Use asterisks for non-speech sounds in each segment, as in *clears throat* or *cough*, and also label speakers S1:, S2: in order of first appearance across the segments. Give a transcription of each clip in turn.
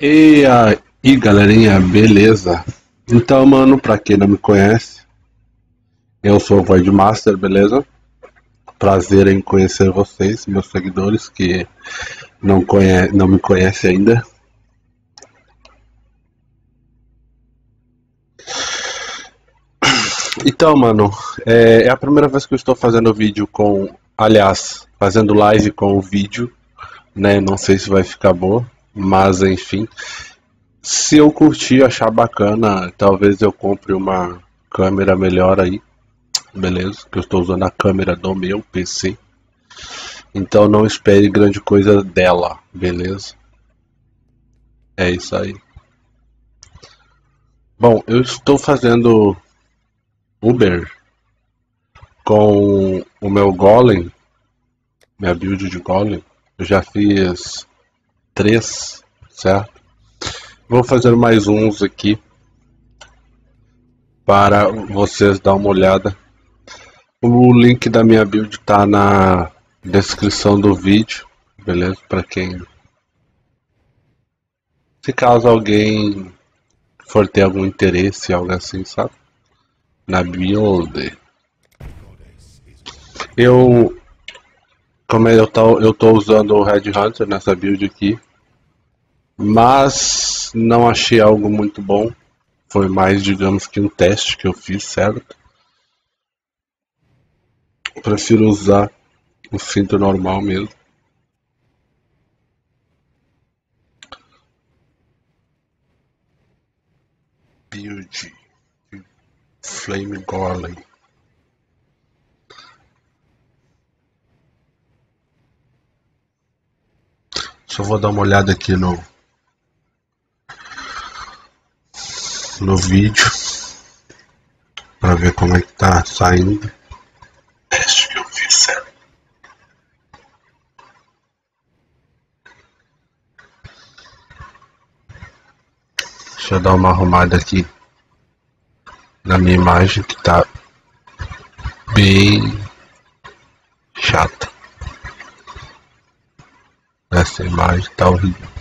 S1: E aí galerinha, beleza? Então, mano, pra quem não me conhece, eu sou o Void Master, beleza? Prazer em conhecer vocês, meus seguidores que não, conhe não me conhecem ainda. Então, mano, é, é a primeira vez que eu estou fazendo vídeo com, aliás, fazendo live com o vídeo, né? Não sei se vai ficar bom, mas enfim. Se eu curtir, achar bacana, talvez eu compre uma câmera melhor aí, beleza? Que eu estou usando a câmera do meu PC. Então não espere grande coisa dela, beleza? É isso aí. Bom, eu estou fazendo Uber com o meu Golem, minha build de Golem. Eu já fiz três, certo? Vou fazer mais uns aqui para vocês dar uma olhada. O link da minha build está na descrição do vídeo, beleza? Para quem se caso alguém for ter algum interesse, algo assim, sabe? Na build. Eu como é, eu tô, eu tô usando o Red Hunter nessa build aqui, mas não achei algo muito bom. Foi mais, digamos que um teste que eu fiz, certo? Prefiro usar o cinto normal mesmo. Build Flame Golem. Só vou dar uma olhada aqui no no vídeo para ver como é que tá saindo. Teste que eu fiz certo. Deixa eu dar uma arrumada aqui na minha imagem que tá bem chata. Essa imagem tá horrível.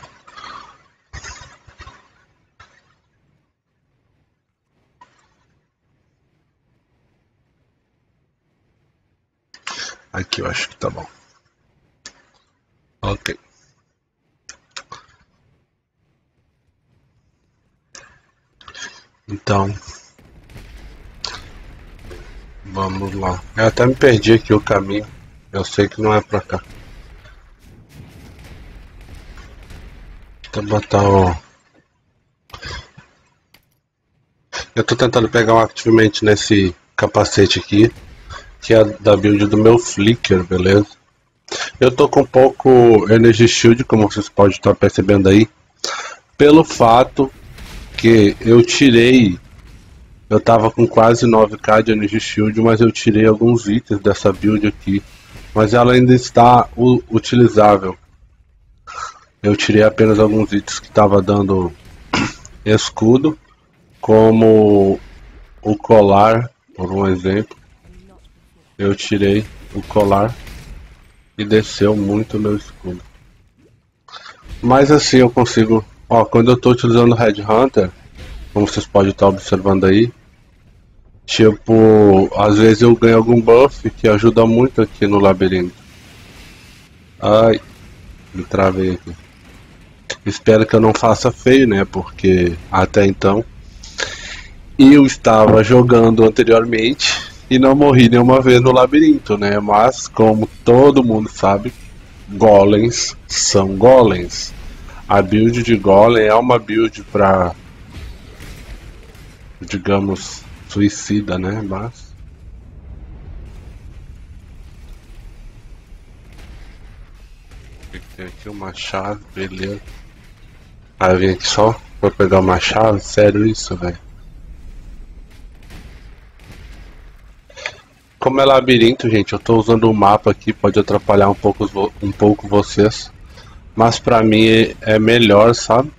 S1: Aqui eu acho que tá bom. Ok. Então, vamos lá. Eu até me perdi aqui o caminho. Eu sei que não é pra cá. Vou botar o... Eu tô tentando pegar um ativamente nesse capacete aqui que é da build do meu Flicker, beleza? Eu tô com pouco Energy Shield, como vocês podem estar percebendo aí, pelo fato que eu tirei, eu tava com quase 9k de Energy Shield, mas eu tirei alguns itens dessa build aqui, mas ela ainda está utilizável. Eu tirei apenas alguns itens que tava dando *coughs* escudo, como o colar, por um exemplo eu tirei o colar e desceu muito meu escudo. Mas assim eu consigo, ó, quando eu estou utilizando o Red Hunter, como vocês podem estar observando aí, tipo, às vezes eu ganho algum buff que ajuda muito aqui no labirinto. Ai, me travei aqui. Espero que eu não faça feio, né, porque até então eu estava jogando anteriormente e não morri nenhuma vez no labirinto, né? Mas, como todo mundo sabe, golems são golems. A build de golem é uma build para, digamos, suicida, né? Mas tem aqui uma chave, beleza. Eu vim aqui só pra pegar uma chave, sério isso, velho. Como é labirinto, gente, eu estou usando o mapa aqui, pode atrapalhar um pouco, um pouco vocês. Mas pra mim é melhor, sabe?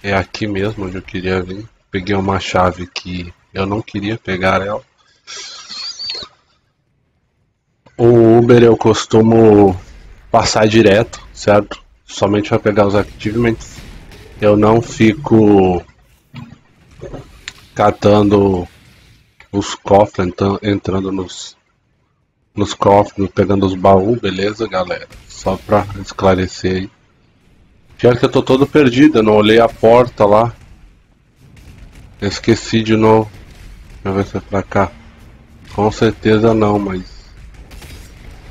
S1: É aqui mesmo onde eu queria vir. Peguei uma chave que eu não queria pegar ela. O Uber eu costumo passar direto, certo? Somente vai pegar os achievements. Eu não fico catando os cofres, entrando nos, nos cofres, pegando os baús, beleza, galera? Só pra esclarecer aí. Pior que eu tô todo perdido, eu não olhei a porta lá. esqueci de novo. Deixa eu ver se é pra cá. Com certeza não, mas...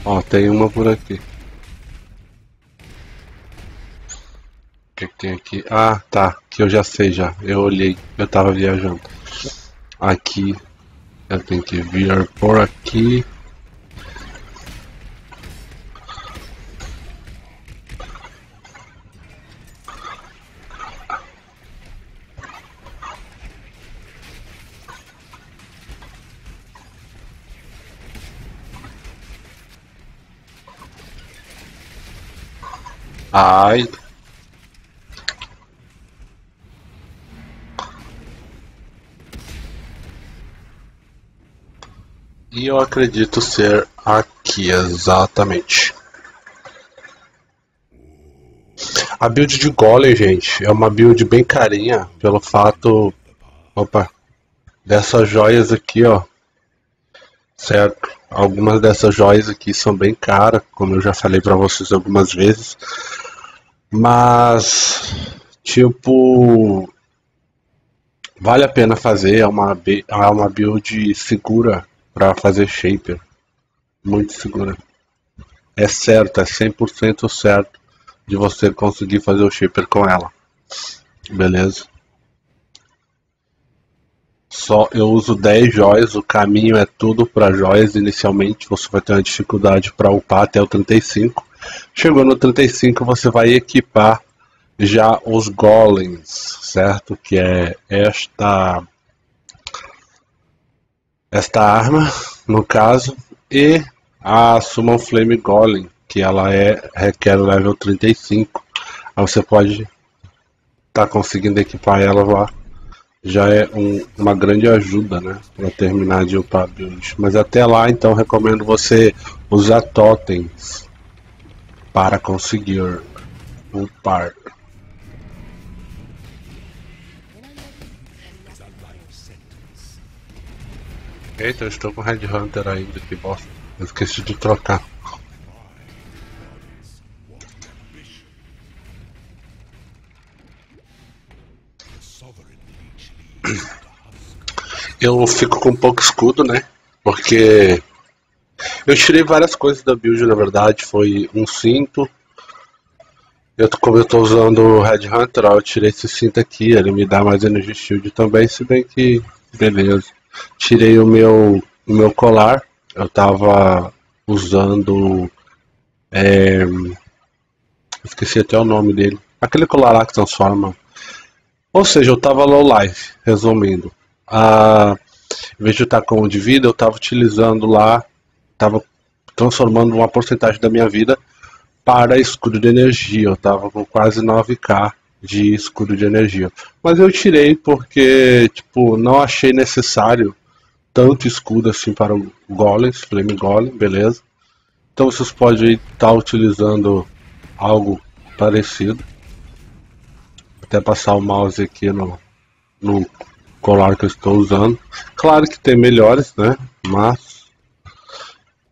S1: Ó, tem uma por aqui. O que, que tem aqui? Ah, tá. Que eu já sei já. Eu olhei. Eu tava viajando. Aqui. Eu tenho que vir por aqui. Ai. E eu acredito ser aqui, exatamente. A build de Golem, gente, é uma build bem carinha, pelo fato... Opa! Dessas joias aqui, ó. Certo? Algumas dessas joias aqui são bem caras, como eu já falei pra vocês algumas vezes. Mas, tipo, vale a pena fazer, é uma, é uma build segura para fazer shaper. Muito segura. É certo, é 100% certo de você conseguir fazer o shaper com ela. Beleza? Só eu uso 10 joias, o caminho é tudo para joias inicialmente, você vai ter uma dificuldade para upar até o 35. Chegou no 35, você vai equipar já os golems, certo? Que é esta esta arma, no caso, e a Summon Flame Golem, que ela é requer o level 35. Aí você pode estar tá conseguindo equipar ela lá. Já é um, uma grande ajuda, né? Para terminar de upar build. Mas até lá, então, recomendo você usar totens para conseguir upar. Eita, eu estou com Red Hunter ainda, que bosta. Eu esqueci de trocar. *coughs* Eu fico com pouco escudo, né? Porque eu tirei várias coisas da build, na verdade. Foi um cinto. Eu, como eu tô usando o Red Hunter, ó, eu tirei esse cinto aqui. Ele me dá mais Energy Shield também, se bem que... Beleza. Tirei o meu, o meu colar. Eu tava usando... É, esqueci até o nome dele. Aquele colar lá que transforma. Ou seja, eu tava low life, resumindo. Ah, em vez de estar com o de vida, eu tava utilizando lá estava transformando uma porcentagem da minha vida para escudo de energia. Eu estava com quase 9k de escudo de energia. Mas eu tirei porque, tipo, não achei necessário tanto escudo assim para o Golems, Flame Golem, beleza. Então vocês podem estar utilizando algo parecido. Até passar o mouse aqui no, no colar que eu estou usando. Claro que tem melhores, né? Mas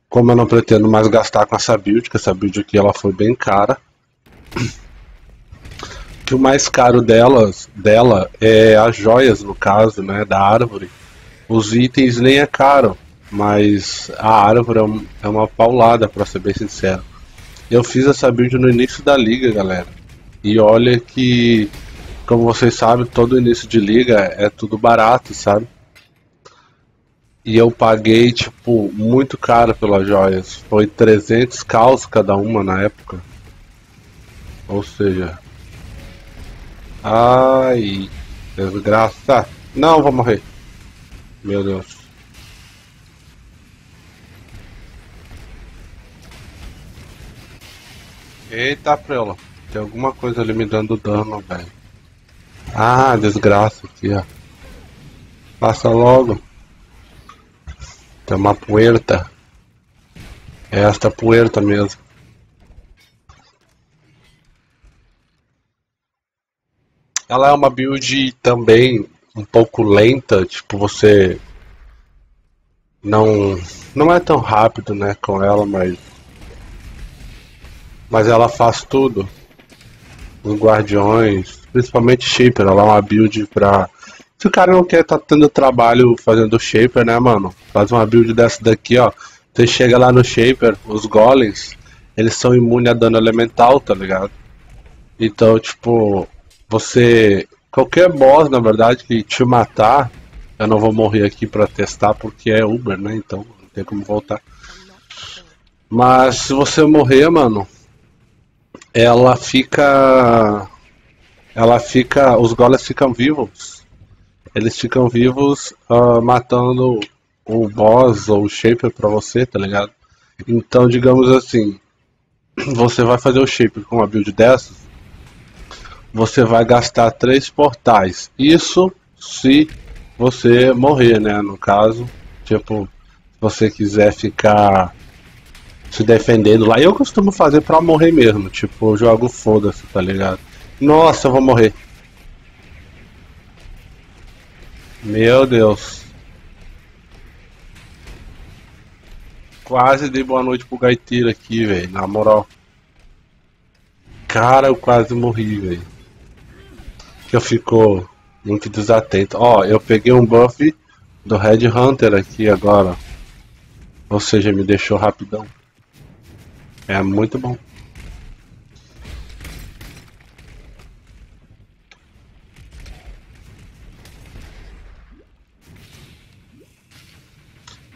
S1: como eu não pretendo mais gastar com essa build, que essa build aqui ela foi bem cara. Que o mais caro delas, dela é as joias, no caso, né, da árvore. Os itens nem é caro, mas a árvore é, é uma paulada, para ser bem sincero. Eu fiz essa build no início da liga, galera. E olha que, como vocês sabem, todo início de liga é tudo barato, sabe? E eu paguei, tipo, muito caro pelas joias. Foi 300 caos cada uma na época. Ou seja... Ai... Desgraça. Não, vou morrer. Meu Deus. Eita, prela. Tem alguma coisa ali me dando dano, velho. Ah, desgraça aqui, ó. Passa logo. Tem uma puerta. É esta puerta mesmo. Ela é uma build também um pouco lenta, tipo, você não não é tão rápido, né, com ela, mas mas ela faz tudo. Os guardiões, principalmente Shaper, ela é uma build pra se o cara não quer tá tendo trabalho fazendo Shaper, né, mano? Faz uma build dessa daqui, ó. Você chega lá no Shaper, os golems, eles são imunes a dano elemental, tá ligado? Então, tipo, você. Qualquer boss, na verdade, que te matar, eu não vou morrer aqui pra testar porque é Uber, né? Então não tem como voltar. Mas se você morrer, mano, ela fica. Ela fica. Os golems ficam vivos. Eles ficam vivos uh, matando o boss ou o shaper pra você, tá ligado? Então, digamos assim, *clears throat* você vai fazer o shaper com uma build dessas, você vai gastar três portais. Isso se você morrer, né? No caso, tipo, se você quiser ficar se defendendo lá. Eu costumo fazer pra morrer mesmo. Tipo, eu jogo foda-se, tá ligado? Nossa, eu vou morrer. Meu Deus. Quase dei boa noite pro gaiteiro aqui, velho. Na moral. Cara, eu quase morri, velho. Que eu fico muito desatento. Ó, eu peguei um buff do Red Hunter aqui agora. Ou seja, me deixou rapidão. É muito bom.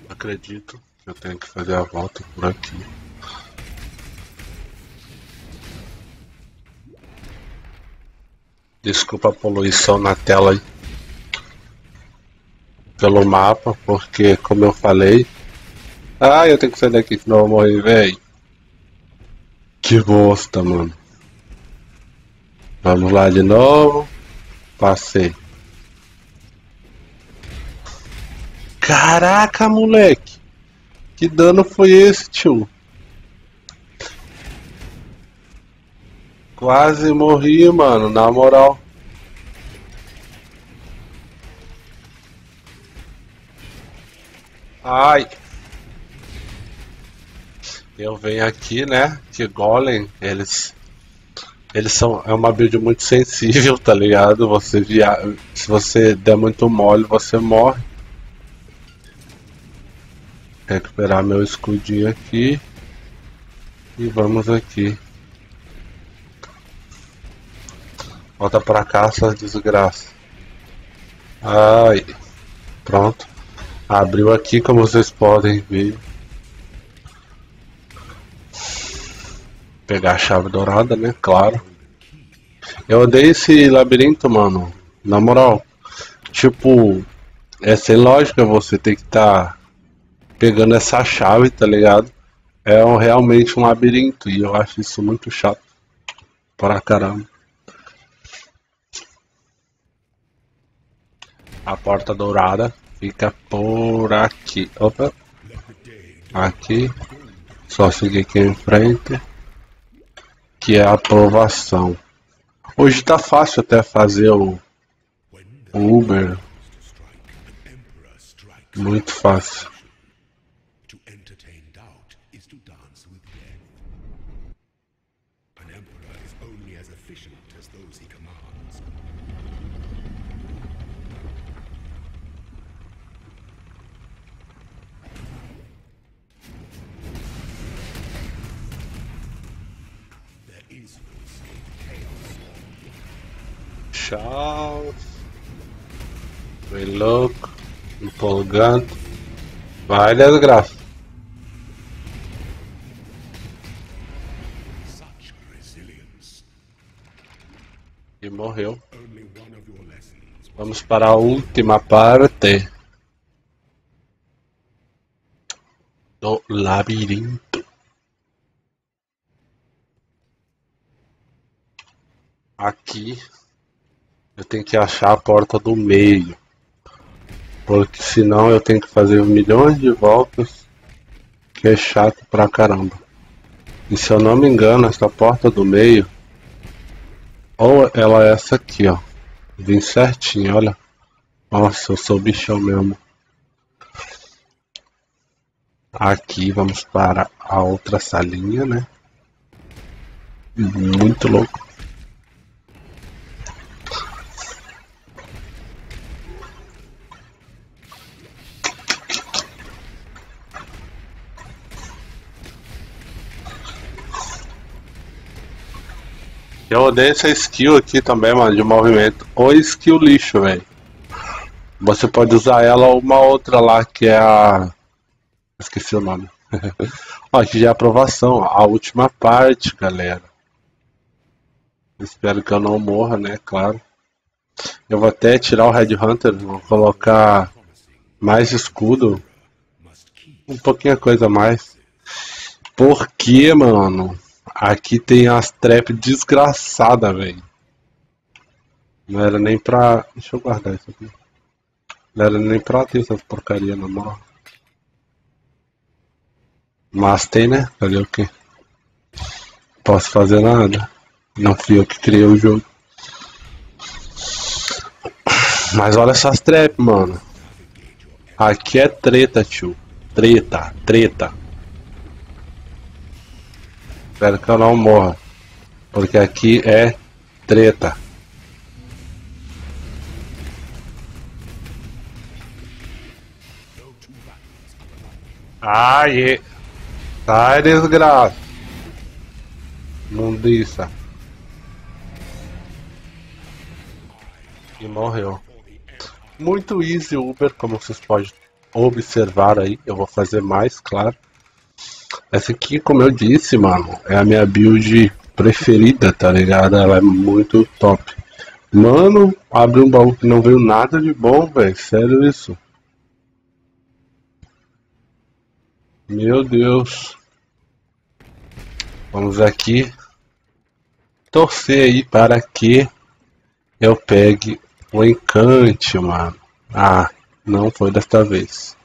S1: Acredito que eu tenho que fazer a volta por aqui. Desculpa a poluição na tela. Pelo mapa, porque como eu falei. Ah, eu tenho que sair daqui senão eu vou morrer, velho. Que bosta, mano. Vamos lá de novo. Passei. Caraca, moleque. Que dano foi esse, tio? Quase morri, mano, na moral. Ai. Eu venho aqui, né? Que Golem, eles. Eles são. É uma build muito sensível, tá ligado? Você via. Se você der muito mole, você morre. Recuperar meu escudinho aqui. E vamos aqui. Volta pra cá, suas desgraças. Ai. Pronto. Abriu aqui, como vocês podem ver. Pegar a chave dourada, né? Claro. Eu odeio esse labirinto, mano. Na moral. Tipo, é sem lógica você ter que estar tá pegando essa chave, tá ligado? É um, realmente um labirinto e eu acho isso muito chato. Pra caramba. A porta dourada fica por aqui. Opa. Aqui. Só seguir aqui em frente que é a aprovação. Hoje tá fácil até fazer o, o Uber. Muito fácil. Tchau. Bem louco. Empolgante. Vai, desgraça. E morreu. Vamos para a última parte do labirinto. Aqui eu tenho que achar a porta do meio. Porque senão eu tenho que fazer milhões de voltas. Que é chato pra caramba. E se eu não me engano, essa porta do meio. Ou ela é essa aqui, ó. Vim certinho, olha. Nossa, eu sou bichão mesmo. Aqui vamos para a outra salinha, né? Muito louco. Eu odeio essa skill aqui também, mano, de movimento. Ou skill lixo, velho. Você pode usar ela ou uma outra lá, que é a... Esqueci o nome. *laughs* Ó, aqui já é aprovação, a última parte, galera. Espero que eu não morra, né, claro. Eu vou até tirar o Red Hunter, vou colocar mais escudo. Um pouquinho a coisa a mais. Por que, mano? Aqui tem as trap desgraçada, velho. Não era nem pra. Deixa eu guardar isso aqui. Não era nem pra ter essas porcaria na mão. Mas tem, né? Fazer o que? Posso fazer nada. Não fui eu que criei o jogo. Mas olha essas trap, mano. Aqui é treta, tio. Treta, treta. Espero que eu não morra. Porque aqui é treta. Ai, sai desgraça. Mundiça. E morreu. Muito easy Uber, como vocês podem observar aí. Eu vou fazer mais, claro. Essa aqui, como eu disse, mano, é a minha build preferida, tá ligado? Ela é muito top. Mano, abre um baú que não veio nada de bom, velho. Sério isso. Meu Deus. Vamos aqui torcer aí para que eu pegue o encante, mano. Ah, não foi desta vez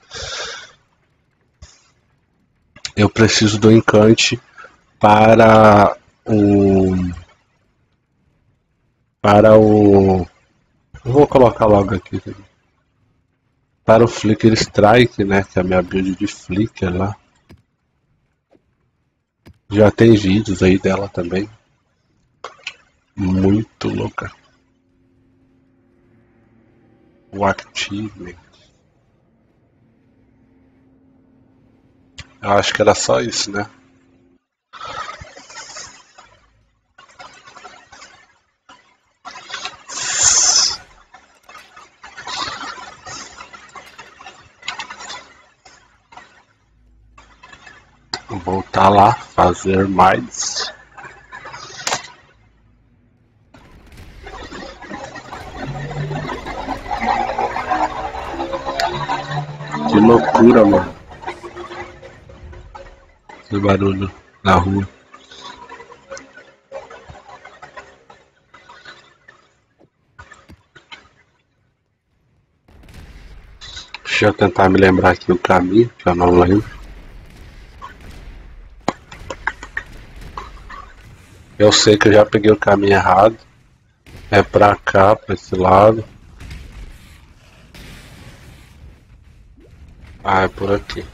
S1: eu preciso do encante para o para o vou colocar logo aqui para o Flicker Strike, né, que é a minha build de Flicker lá. Já tem vídeos aí dela também. Muito louca. O Active. Eu acho que era só isso, né? Voltar lá, fazer mais. Que loucura, mano do barulho na rua. Deixa eu tentar me lembrar aqui o caminho, que eu não lembro. Eu sei que eu já peguei o caminho errado. É pra cá, pra esse lado. Ah, é por aqui.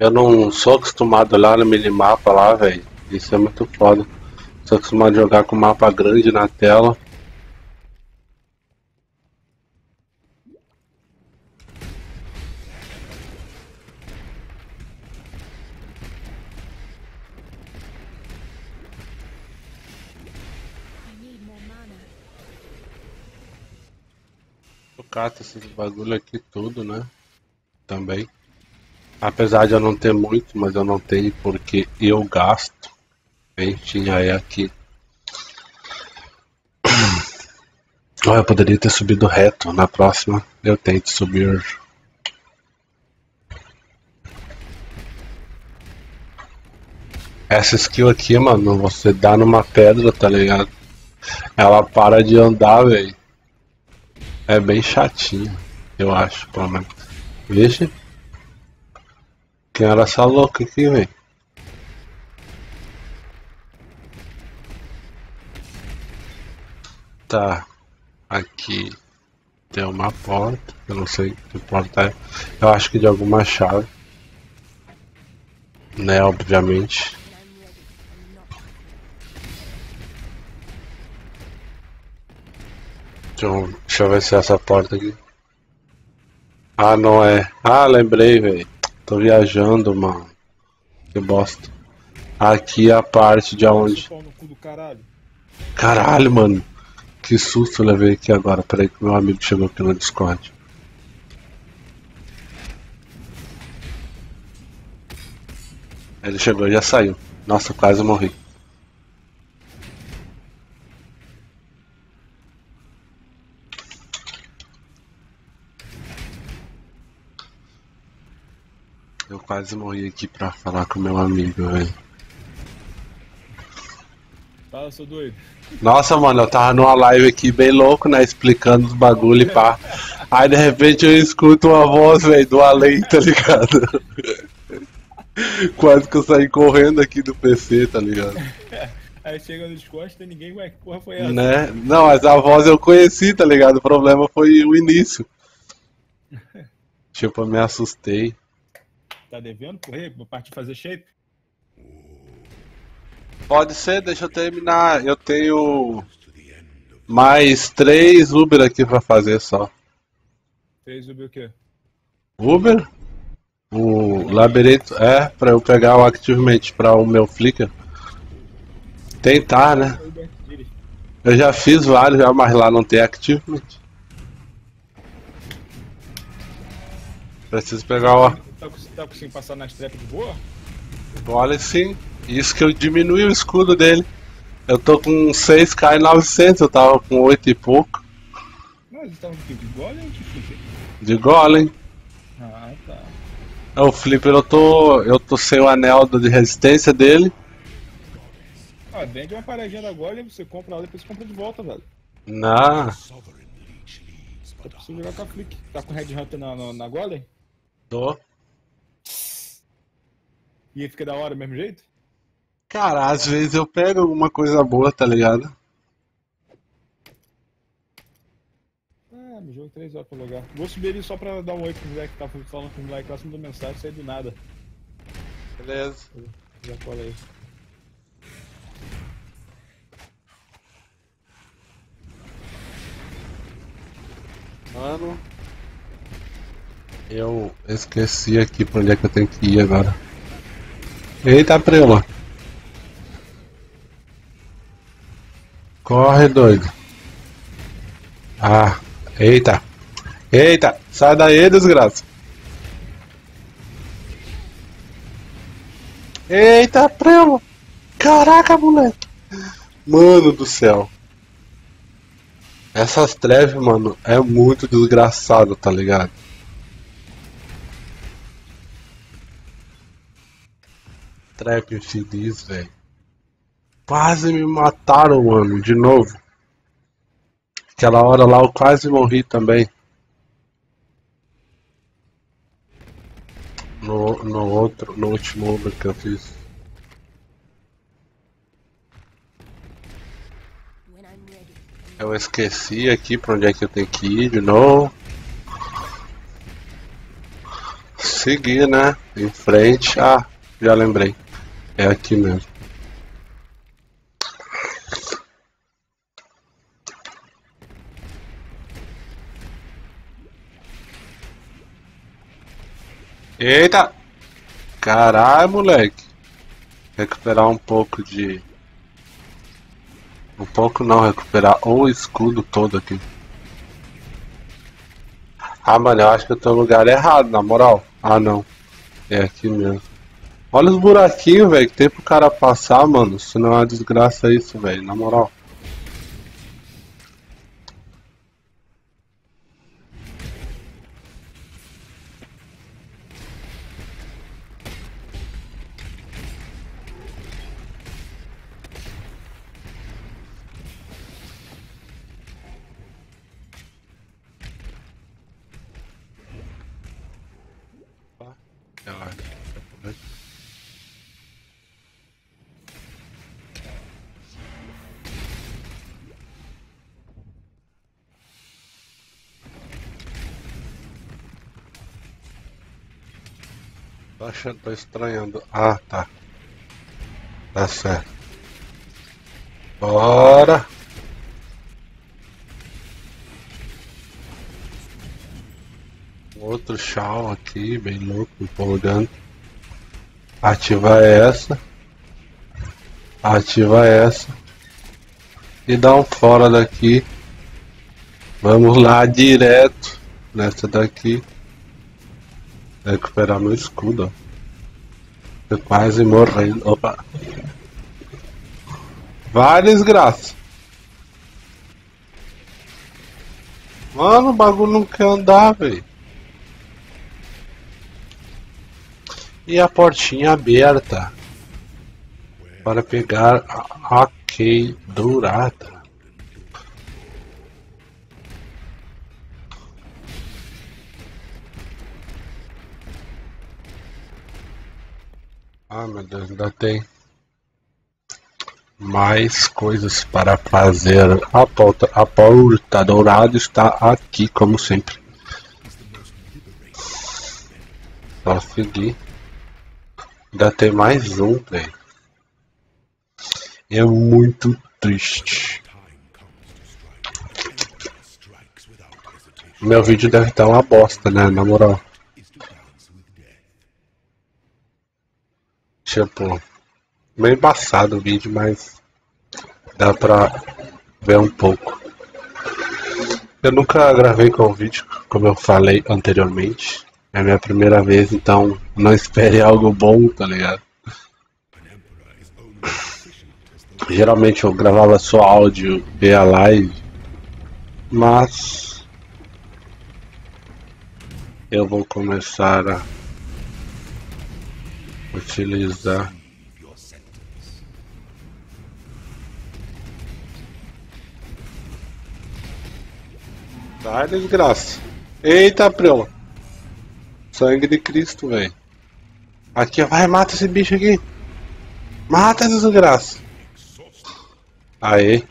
S1: Eu não sou acostumado olhar no minimapa lá, velho. Isso é muito foda. Sou acostumado a jogar com mapa grande na tela. Eu cato esses bagulho aqui tudo, né? Também. Apesar de eu não ter muito, mas eu não tenho porque eu gasto. Bem, tinha é aqui. *clears throat* Oh, eu poderia ter subido reto. Na próxima eu tento subir. Essa skill aqui, mano, você dá numa pedra, tá ligado? Ela para de andar, velho. É bem chatinho, eu acho, pelo menos. Veja. Quem era essa louca aqui, velho? Tá. Aqui tem uma porta. Eu não sei que porta é. Eu acho que de alguma chave. Né, obviamente. Eu, deixa eu ver se é essa porta aqui. Ah, não é. Ah, lembrei, velho. Tô viajando, mano. Que bosta. Aqui é a parte de onde.
S2: Caralho.
S1: caralho, mano. Que susto eu levei aqui agora. Peraí que meu amigo chegou aqui no Discord. Ele chegou e já saiu. Nossa, quase morri. Eu quase morri aqui pra falar com meu amigo, velho.
S2: Fala, seu doido.
S1: Nossa, mano, eu tava numa live aqui bem louco, né? Explicando os bagulho e pá. Aí de repente eu escuto uma voz, velho, do além, tá ligado? Quase que eu saí correndo aqui do PC, tá ligado?
S2: Aí chega no Discord e ninguém vai. Que porra foi essa?
S1: Né? Não, mas a voz eu conheci, tá ligado? O problema foi o início. *laughs* Tipo, eu me assustei.
S2: Tá devendo correr? Pra partir fazer shape?
S1: Pode ser, deixa eu terminar. Eu tenho mais três Uber aqui pra fazer só.
S2: Fez o o quê?
S1: Uber? O labirinto é pra eu pegar o Activamente pra o meu Flickr. Tentar, né? Eu já fiz vários, já, mas lá não tem Activement. Preciso pegar o.
S2: Tá, conseguindo passar nas trepas de boa?
S1: Olha sim. Isso que eu diminui o escudo dele. Eu tô com 6k e 900, eu tava com 8 e pouco.
S2: Mas eles estavam de golem ou de flipper?
S1: De golem.
S2: Ah, tá.
S1: É, O flipper eu tô. eu tô sem o anel de resistência dele.
S2: Ah, vende uma paradinha da golem, você compra ela e depois compra de volta, velho.
S1: Na.
S2: É possível jogar com a Flick. Tá com o Red Hunter na, na, na golem?
S1: Tô.
S2: E aí fica da hora do mesmo jeito?
S1: Cara, às vezes eu pego alguma coisa boa, tá ligado?
S2: Ah, meu jogo 3 horas pra logar. Vou subir ele só pra dar um oi pro moleque que tá falando com o moleque lá, mandou mensagem, saiu do nada.
S1: Beleza.
S2: Já aí.
S1: Mano. Eu esqueci aqui pra onde é que eu tenho que ir agora. Eita, prela. Corre, doido. Ah, eita. Eita, sai daí, desgraça. Eita, prela. Caraca, moleque. Mano do céu. Essas trevas, mano, é muito desgraçado, tá ligado? Trap infeliz, velho. Quase me mataram, mano, de novo. Aquela hora lá eu quase morri também. No, no outro, no último Uber que eu fiz. Eu esqueci aqui pra onde é que eu tenho que ir de novo. Seguir, né? Em frente. Ah, já lembrei. É aqui mesmo. Eita! Caralho, moleque. Recuperar um pouco de. Um pouco não, recuperar o escudo todo aqui. Ah, mano, eu acho que eu tô no lugar errado, na moral. Ah, não. É aqui mesmo. Olha os buraquinhos, velho, que tem pro cara passar, mano. Se não é uma desgraça isso, velho, na moral. Tô achando, tô estranhando. Ah, tá. Tá certo. Bora! Outro chau aqui, bem louco, empolgando. Ativa essa. Ativa essa. E dá um fora daqui. Vamos lá direto nessa daqui. Recuperar meu escudo. Tô quase morrendo. Opa. Vai, desgraça. Mano, o bagulho não quer andar, velho. E a portinha aberta para pegar a key dourada. Ah, meu Deus, ainda tem mais coisas para fazer. A porta, a porta dourada está aqui, como sempre. Só seguir. Ainda tem mais um, velho. É muito triste. Meu vídeo deve estar uma bosta, né? Na moral. Tipo, meio embaçado o vídeo, mas dá pra ver um pouco. Eu nunca gravei com vídeo, como eu falei anteriormente. É minha primeira vez, então não espere *laughs* algo bom, tá ligado? Geralmente eu gravava só áudio e a live, mas eu vou começar a utilizar Sai desgraça. Eita, prela. Sangue de Cristo, velho. Aqui, vai, mata esse bicho aqui. Mata desgraça. Aê.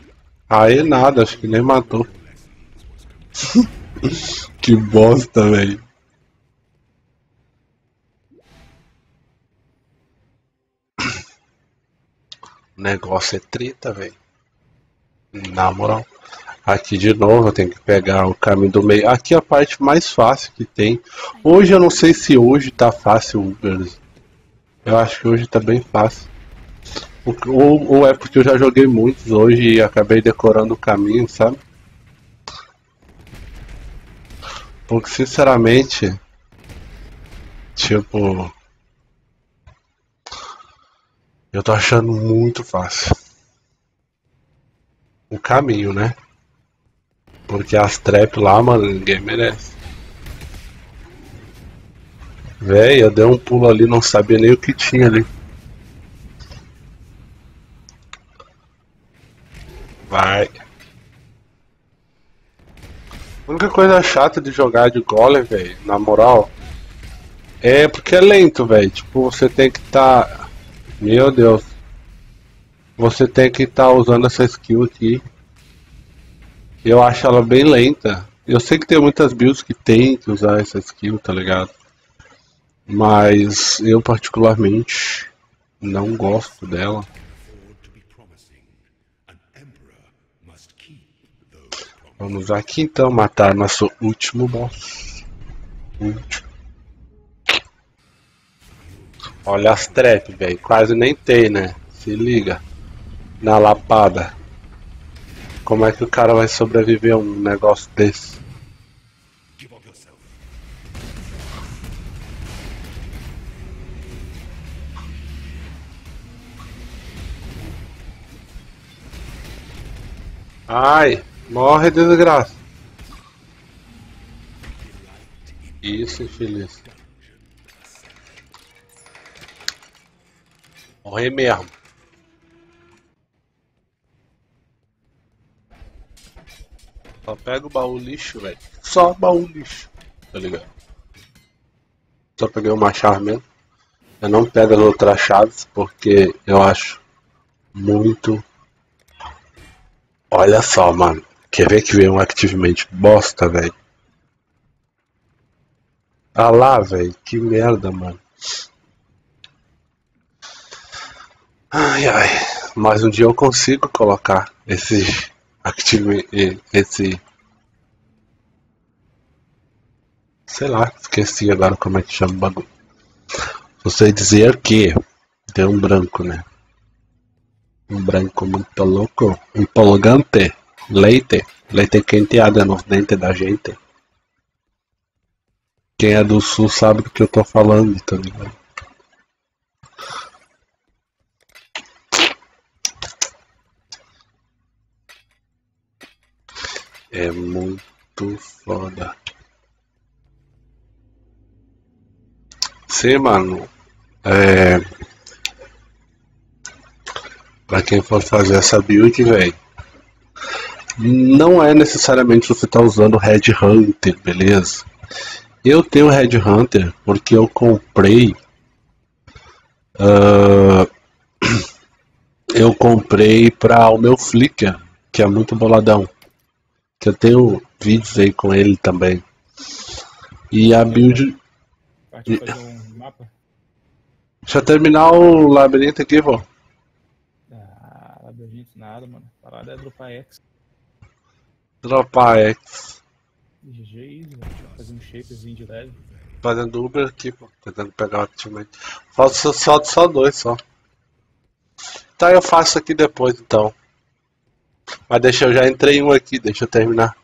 S1: Aê, nada, acho que nem matou. *laughs* que bosta, velho. Negócio é treta, velho. Na moral. Aqui de novo eu tenho que pegar o caminho do meio. Aqui é a parte mais fácil que tem. Hoje eu não sei se hoje tá fácil. Eu acho que hoje tá bem fácil. Ou, ou é porque eu já joguei muitos hoje e acabei decorando o caminho, sabe? Porque sinceramente, tipo, eu tô achando muito fácil o caminho, né? Porque as trap lá, mano, ninguém merece. Véi, eu dei um pulo ali, não sabia nem o que tinha ali. Vai. A única coisa chata de jogar de golem, velho, na moral, é porque é lento, velho. Tipo, você tem que estar. Tá... Meu Deus. Você tem que estar tá usando essa skill aqui eu acho ela bem lenta. Eu sei que tem muitas builds que tem que usar essa skill, tá ligado? Mas eu particularmente não gosto dela. Vamos aqui então matar nosso último boss. Último. Olha as trap, velho. Quase nem tem, né? Se liga. Na lapada. Como é que o cara vai sobreviver a um negócio desse? Ai, morre desgraça. Isso, infeliz. Morrer mesmo. Só pega o baú lixo, velho. Só baú lixo, tá ligado? Só peguei uma chave mesmo. Eu não pego as outras chaves porque eu acho muito. Olha só, mano. Quer ver que veio um Activement bosta, velho? Ah lá, velho. Que merda, mano. Ai ai, mas um dia eu consigo colocar esse Active esse sei lá, esqueci agora como é que chama o bagulho. Você dizer que deu um branco, né? Um branco muito louco, empolgante, leite, leite quenteado nos dentes da gente. Quem é do sul sabe do que eu tô falando, tá ligado? É muito foda. Sim, mano. É... Pra quem for fazer essa build, velho. Não é necessariamente você tá usando Red Hunter, beleza? Eu tenho Red Hunter porque eu comprei. Uh, *clears throat* eu comprei para o meu Flickr, que é muito boladão que eu tenho vídeos aí com ele também. E a build.
S2: Partiu fazer um mapa?
S1: Deixa eu terminar o labirinto aqui, vô.
S2: Ah, labirinto nada, mano. A parada é dropar X.
S1: Dropar X.
S2: GG. Fazendo shapezinho de leve.
S1: Fazendo Uber aqui, pô. Tentando pegar o ultimate. Falta só, só dois só. Tá, eu faço aqui depois então. Mas deixa eu já entrei um aqui, deixa eu terminar.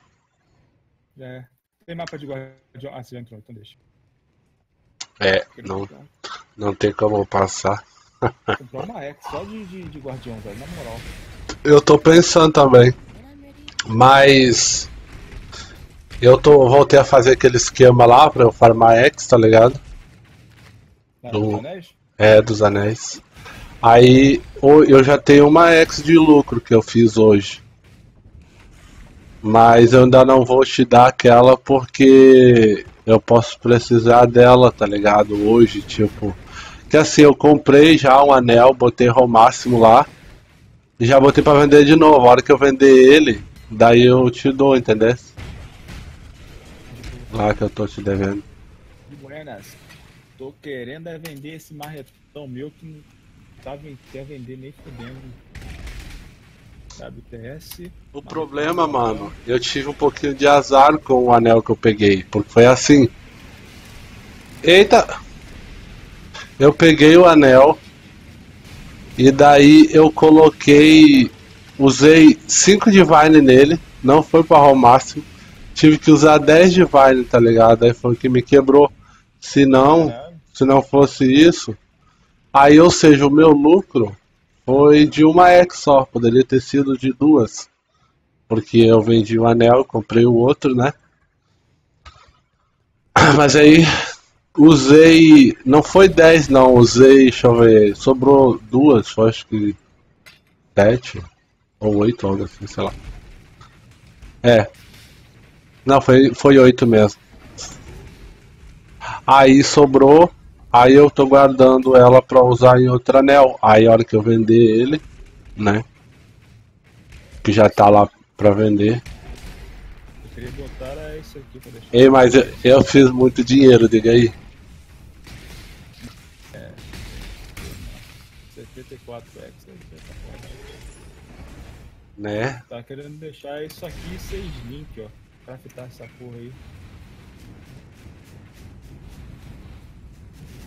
S2: É. Tem mapa de guardião. Ah, você já entrou, então deixa.
S1: É, não, não tem como passar.
S2: Comprou uma X só de, de, de guardião, velho, na moral.
S1: Eu tô pensando também. Mas. Eu tô, voltei a fazer aquele esquema lá pra eu farmar X, tá ligado? Do-
S2: dos anéis?
S1: É, dos anéis. Aí o- eu já tenho uma X de lucro que eu fiz hoje. Mas eu ainda não vou te dar aquela porque eu posso precisar dela, tá ligado? Hoje, tipo. Que assim, eu comprei já um anel, botei ao máximo lá. E já botei pra vender de novo. A hora que eu vender ele, daí eu te dou, entendeu? Lá que eu tô te devendo.
S2: De buenas. Tô querendo é vender esse marretão meu que ven- quer vender nem fudendo. WTS.
S1: O problema, mano, eu tive um pouquinho de azar com o anel que eu peguei, porque foi assim. Eita! Eu peguei o anel e daí eu coloquei, usei 5 Divine nele, não foi para o máximo. Tive que usar 10 Divine, tá ligado? Aí foi o que me quebrou. Se não, se não fosse isso, aí ou seja, o meu lucro foi de uma X só, poderia ter sido de duas. Porque eu vendi o anel, comprei o outro, né? *coughs* Mas aí usei. Não foi 10 não, usei, deixa eu ver, sobrou duas, foi acho que 7 ou 8, algo assim, sei lá. É. Não, foi, foi 8 mesmo. Aí sobrou, aí eu tô guardando ela pra usar em outro anel. Aí a hora que eu vender ele, né? Que já tá lá pra vender.
S2: Eu queria botar esse aqui pra deixar.
S1: Ei, mas eu, eu fiz muito dinheiro, diga aí.
S2: 74 X. aí, tá foda.
S1: Né?
S2: Tá querendo deixar isso aqui 6 link, ó. Craftar essa porra aí.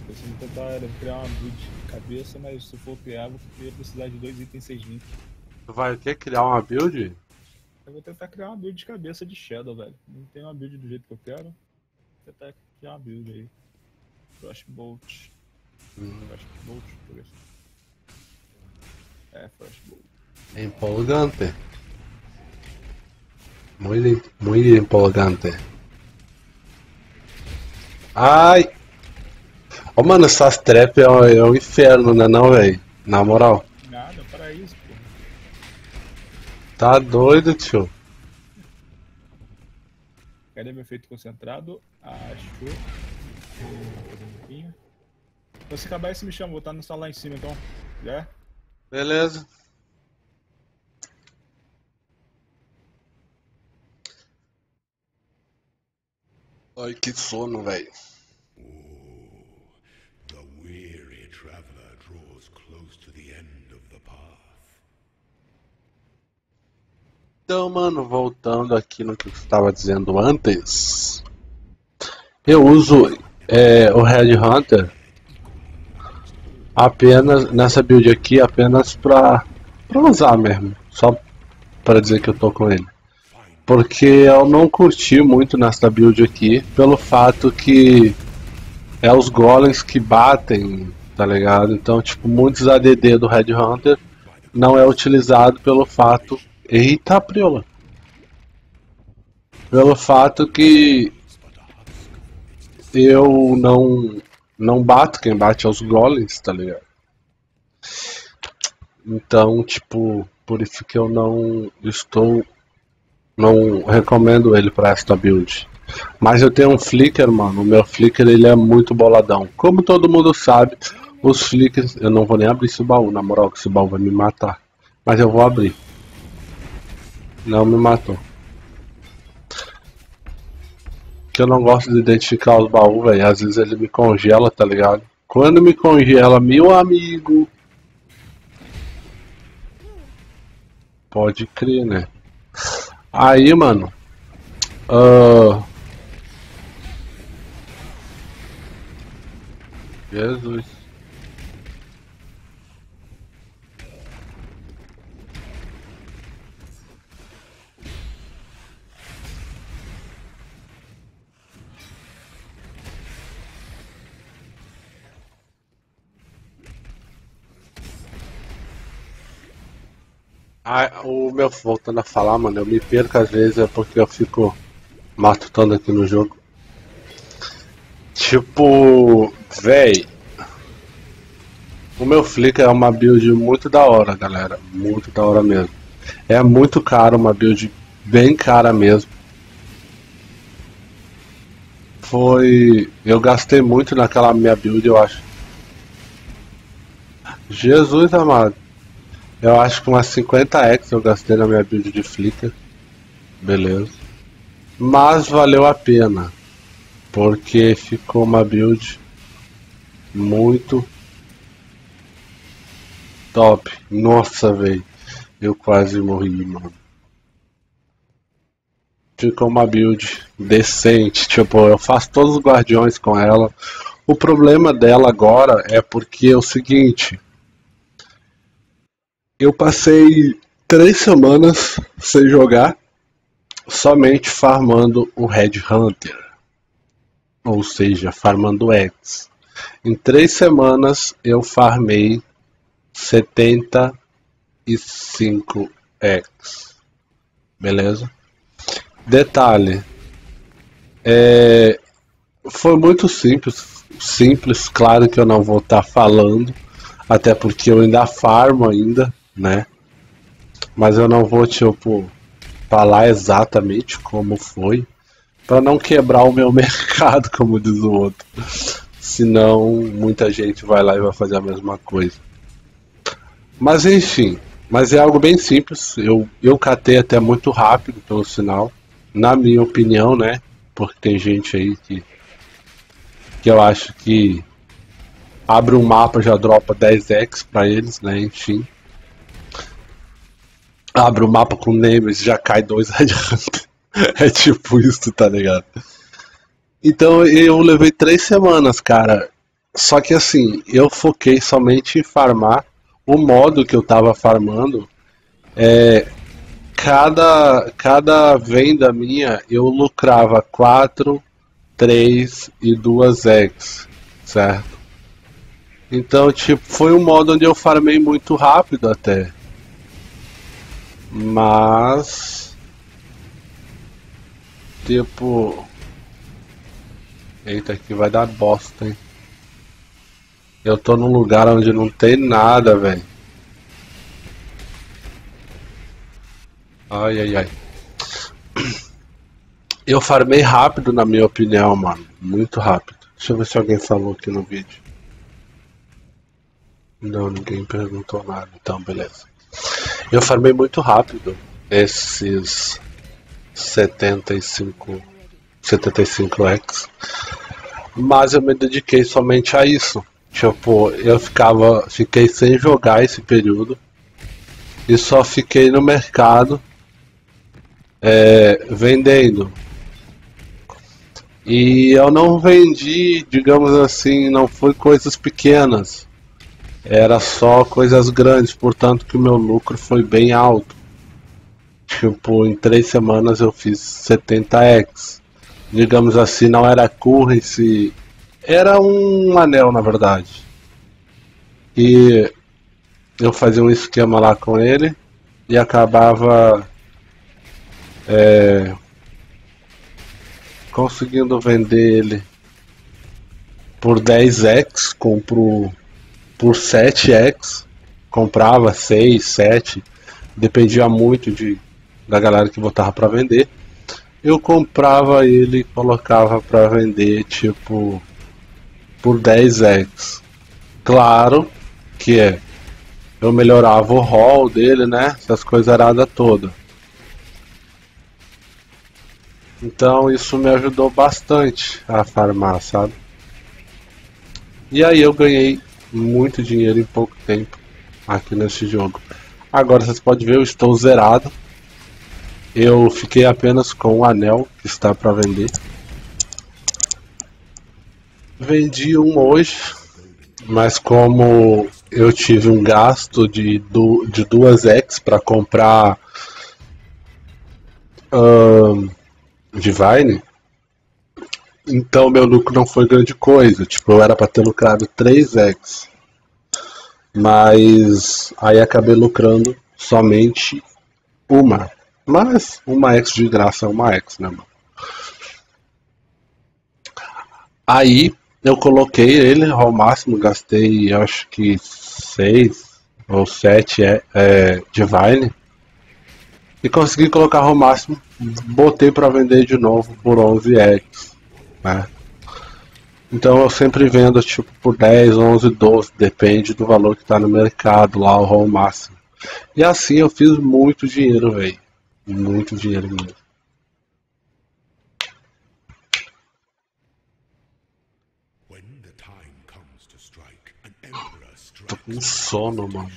S2: Pensando em tentar criar uma build de cabeça, mas se for criar, vou ia precisar de dois itens 6 link.
S1: Tu vai quer criar uma build?
S2: Eu vou tentar criar uma build de cabeça de Shadow, velho. Não tem uma build do jeito que eu quero. Vou tentar criar uma build aí. Frostbolt. Frostbolt, deixa eu ver. É, Frostbolt.
S1: Empolgante. Muito, muito empolgante. Ai! Ô mano, essas trap é um, é um inferno, né não, velho? Na moral.
S2: Nada, para isso, pô.
S1: Tá doido, tio.
S2: Cadê meu efeito concentrado? Pouquinho. Quando você acabar esse me chama, vou estar no salão lá em cima então. Já?
S1: Beleza. Ai, que sono, velho.
S3: the end of the path.
S1: Então, mano, voltando aqui no que eu estava dizendo antes, eu uso é, o Red Hunter apenas nessa build aqui, apenas pra, pra usar mesmo, só para dizer que eu tô com ele. Porque eu não curti muito nessa build aqui, pelo fato que é os golems que batem tá ligado? Então, tipo, muitos ADD do Red Hunter não é utilizado pelo fato. Eita, Priola! Pelo fato que eu não não bato, quem bate é os golems, tá ligado? Então, tipo, por isso que eu não estou não recomendo ele para esta build. Mas eu tenho um Flicker, mano. O meu Flicker ele é muito boladão. Como todo mundo sabe, os Flickers. Eu não vou nem abrir esse baú, na moral, que esse baú vai me matar. Mas eu vou abrir. Não me matou. Que eu não gosto de identificar os baús, velho. Às vezes ele me congela, tá ligado? Quando me congela, meu amigo. Pode crer, né? Aí, mano. Uh... Jesus. Ah, o meu, voltando a falar, mano, eu me perco às vezes é porque eu fico matutando aqui no jogo. Tipo, véi, o meu Flickr é uma build muito da hora, galera, muito da hora mesmo. É muito caro, uma build bem cara mesmo. Foi, eu gastei muito naquela minha build, eu acho. Jesus amado. Eu acho que umas 50x eu gastei na minha build de Flickr. Beleza. Mas valeu a pena. Porque ficou uma build muito top. Nossa, velho. Eu quase morri, mano. Ficou uma build decente. Tipo, eu faço todos os guardiões com ela. O problema dela agora é porque é o seguinte eu passei três semanas sem jogar, somente farmando o Red Hunter, ou seja, farmando X. Em três semanas eu farmei 75 X, beleza? Detalhe, é, foi muito simples, simples, claro que eu não vou estar tá falando, até porque eu ainda farmo ainda, né? Mas eu não vou, tipo, falar exatamente como foi, para não quebrar o meu *laughs* mercado, como diz o outro. Senão, muita gente vai lá e vai fazer a mesma coisa. Mas enfim, mas é algo bem simples. Eu, eu catei até muito rápido, pelo sinal, na minha opinião, né? Porque tem gente aí que, que eu acho que abre um mapa já dropa 10x para eles, né? Enfim abre o mapa com Nemesis já cai dois *laughs* Hunter. é tipo isso, tá ligado? Então eu levei três semanas, cara. Só que assim, eu foquei somente em farmar o modo que eu tava farmando. É, cada, cada venda minha eu lucrava 4, 3 e 2 eggs, certo? Então, tipo, foi um modo onde eu farmei muito rápido até. Mas. Tipo. Eita, aqui vai dar bosta, hein? Eu tô num lugar onde não tem nada, velho. Ai, ai, ai. Eu farmei rápido, na minha opinião, mano. Muito rápido. Deixa eu ver se alguém falou aqui no vídeo. Não, ninguém perguntou nada. Então, beleza. Eu farmei muito rápido esses 75 75x, mas eu me dediquei somente a isso. Tipo, eu ficava, fiquei sem jogar esse período e só fiquei no mercado é, vendendo. E eu não vendi, digamos assim, não foi coisas pequenas. Era só coisas grandes, portanto que o meu lucro foi bem alto. Tipo, em três semanas eu fiz 70x. Digamos assim, não era currency, era um anel na verdade. E eu fazia um esquema lá com ele e acabava é, conseguindo vender ele por 10x, compro por 7x, comprava 6, 7, dependia muito de da galera que botava para vender. Eu comprava ele e colocava para vender tipo por 10x. Claro que é eu melhorava o roll dele, né? Essas coisas aradas todas. Então isso me ajudou bastante a farmar, sabe? E aí eu ganhei muito dinheiro em pouco tempo aqui nesse jogo. Agora vocês podem ver, eu estou zerado. Eu fiquei apenas com o anel que está para vender. Vendi um hoje, mas como eu tive um gasto de, de duas X para comprar um, Divine, então meu lucro não foi grande coisa. Tipo, eu era para ter lucrado 3x. Mas aí acabei lucrando somente uma. Mas uma X de graça é uma X, né, mano? Aí eu coloquei ele ao máximo, gastei acho que 6 ou 7 é, é, Divine. E consegui colocar ao máximo, botei para vender de novo por 11x, né? Então eu sempre vendo tipo por 10, 11, 12, depende do valor que está no mercado lá o home máximo. E assim eu fiz muito dinheiro, velho. Muito dinheiro mesmo. Tô com sono, mano.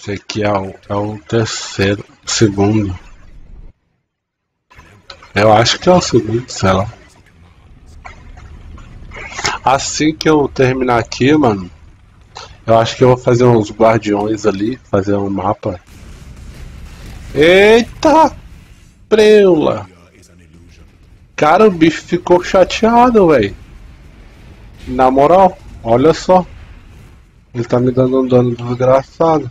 S1: Esse aqui é o, é o terceiro, segundo. Eu acho que é o segundo, sei lá. Assim que eu terminar aqui, mano, eu acho que eu vou fazer uns guardiões ali, fazer um mapa. Eita! Preula! Cara, o bicho ficou chateado, velho. Na moral, olha só. Ele tá me dando um dano desgraçado.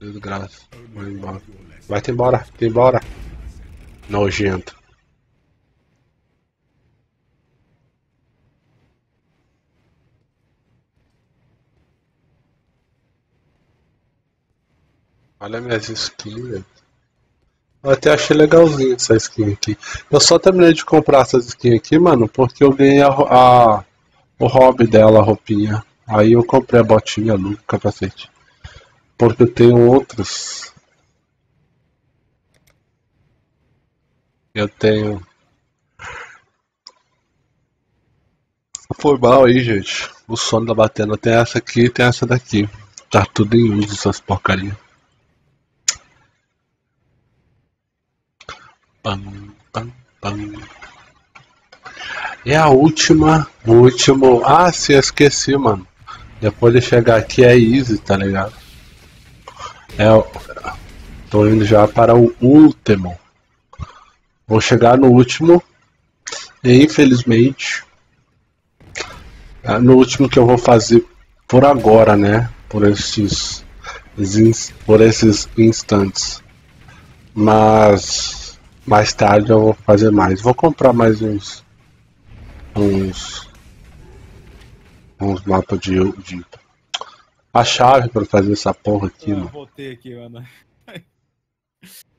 S1: Desgraça. Vai embora. Vai-te embora, vai embora. Nojento. Olha minhas skins, Eu até achei legalzinho essa skin aqui. Eu só terminei de comprar essa skin aqui, mano, porque eu ganhei a, a o hobby dela, a roupinha. Aí eu comprei a botinha, a luva, capacete. Porque eu tenho outros Eu tenho. Foi mal aí, gente. O sono tá batendo. Tem essa aqui e tem essa daqui. Tá tudo em uso essas porcaria. Pam, pam, pam. É a última. O último. Ah, sim, esqueci, mano. Depois de chegar aqui é easy, tá ligado? É. Tô indo já para o último. Vou chegar no último. E infelizmente. É no último que eu vou fazer por agora, né? Por esses. Por esses instantes. Mas. Mais tarde eu vou fazer mais. Vou comprar mais uns. Uns. Uns mapas de. de a chave para fazer essa porra aqui,
S2: ah, mano. Voltei aqui, mano.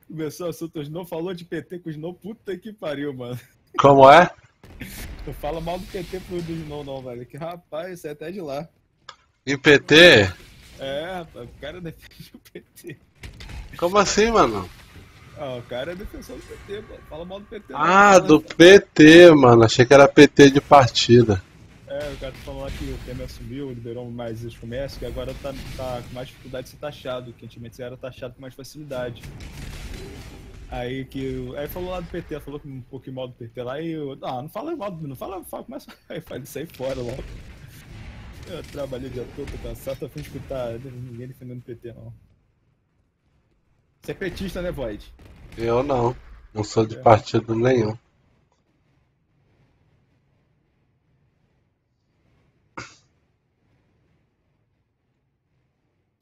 S2: Começou o assunto, o Snow falou de PT com o Snow, puta que pariu, mano.
S1: Como é?
S2: Não fala mal do PT pro do Snow não, velho. Que rapaz, isso é até de lá.
S1: E PT?
S2: É, rapaz, o cara *laughs* defende o PT.
S1: Como assim, mano?
S2: Ah, o cara é defensor do PT, mano. Fala mal do PT.
S1: Ah, não, do PT, mano. Achei que era PT de partida.
S2: É, É, o cara falando lá que o Temer assumiu, liberou mais os comércios, que agora tá, tá com mais dificuldade de ser taxado, que antigamente era taxado com mais facilidade. Aí que. Aí falou lá do PT, falou um pouquinho mal do PT lá e eu. Não, não fala mal, não fala, fala começa. *laughs* Aí fala sair fora logo. Eu trabalhei o dia todo, tô cansado, tô a fim de escutar ninguém defendendo o PT não. Você é petista, né, Void?
S1: Eu não. Não sou de partido nenhum.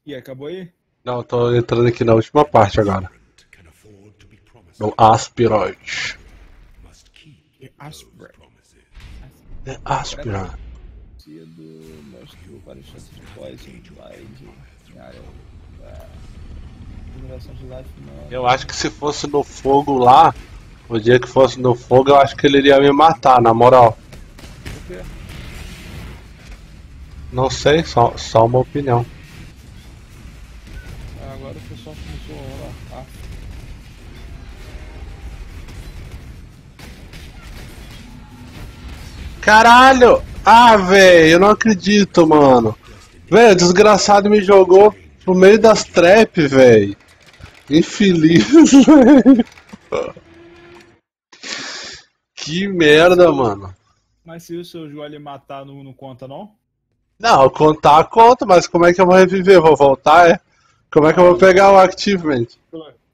S2: E acabou aí?
S1: Não, tô entrando aqui na última parte agora. No.
S2: Aspirant.
S1: É aspirante.
S2: Cedo, mostrou várias chances de poison, slide, área. Mineração de life não.
S1: Eu acho que se fosse no fogo lá, o dia que fosse no fogo, eu acho que ele iria me matar, na moral.
S2: Por quê?
S1: Não sei, só, só uma opinião. Caralho! Ah, velho, eu não acredito, mano. Velho, o desgraçado me jogou pro meio das trap, velho. Infeliz, velho. *laughs* Que merda, mano.
S2: Mas se o seu joelho matar, não, não conta não?
S1: Não, contar conta, mas como é que eu vou reviver? Vou voltar, é? Como é que eu vou pegar o achievement?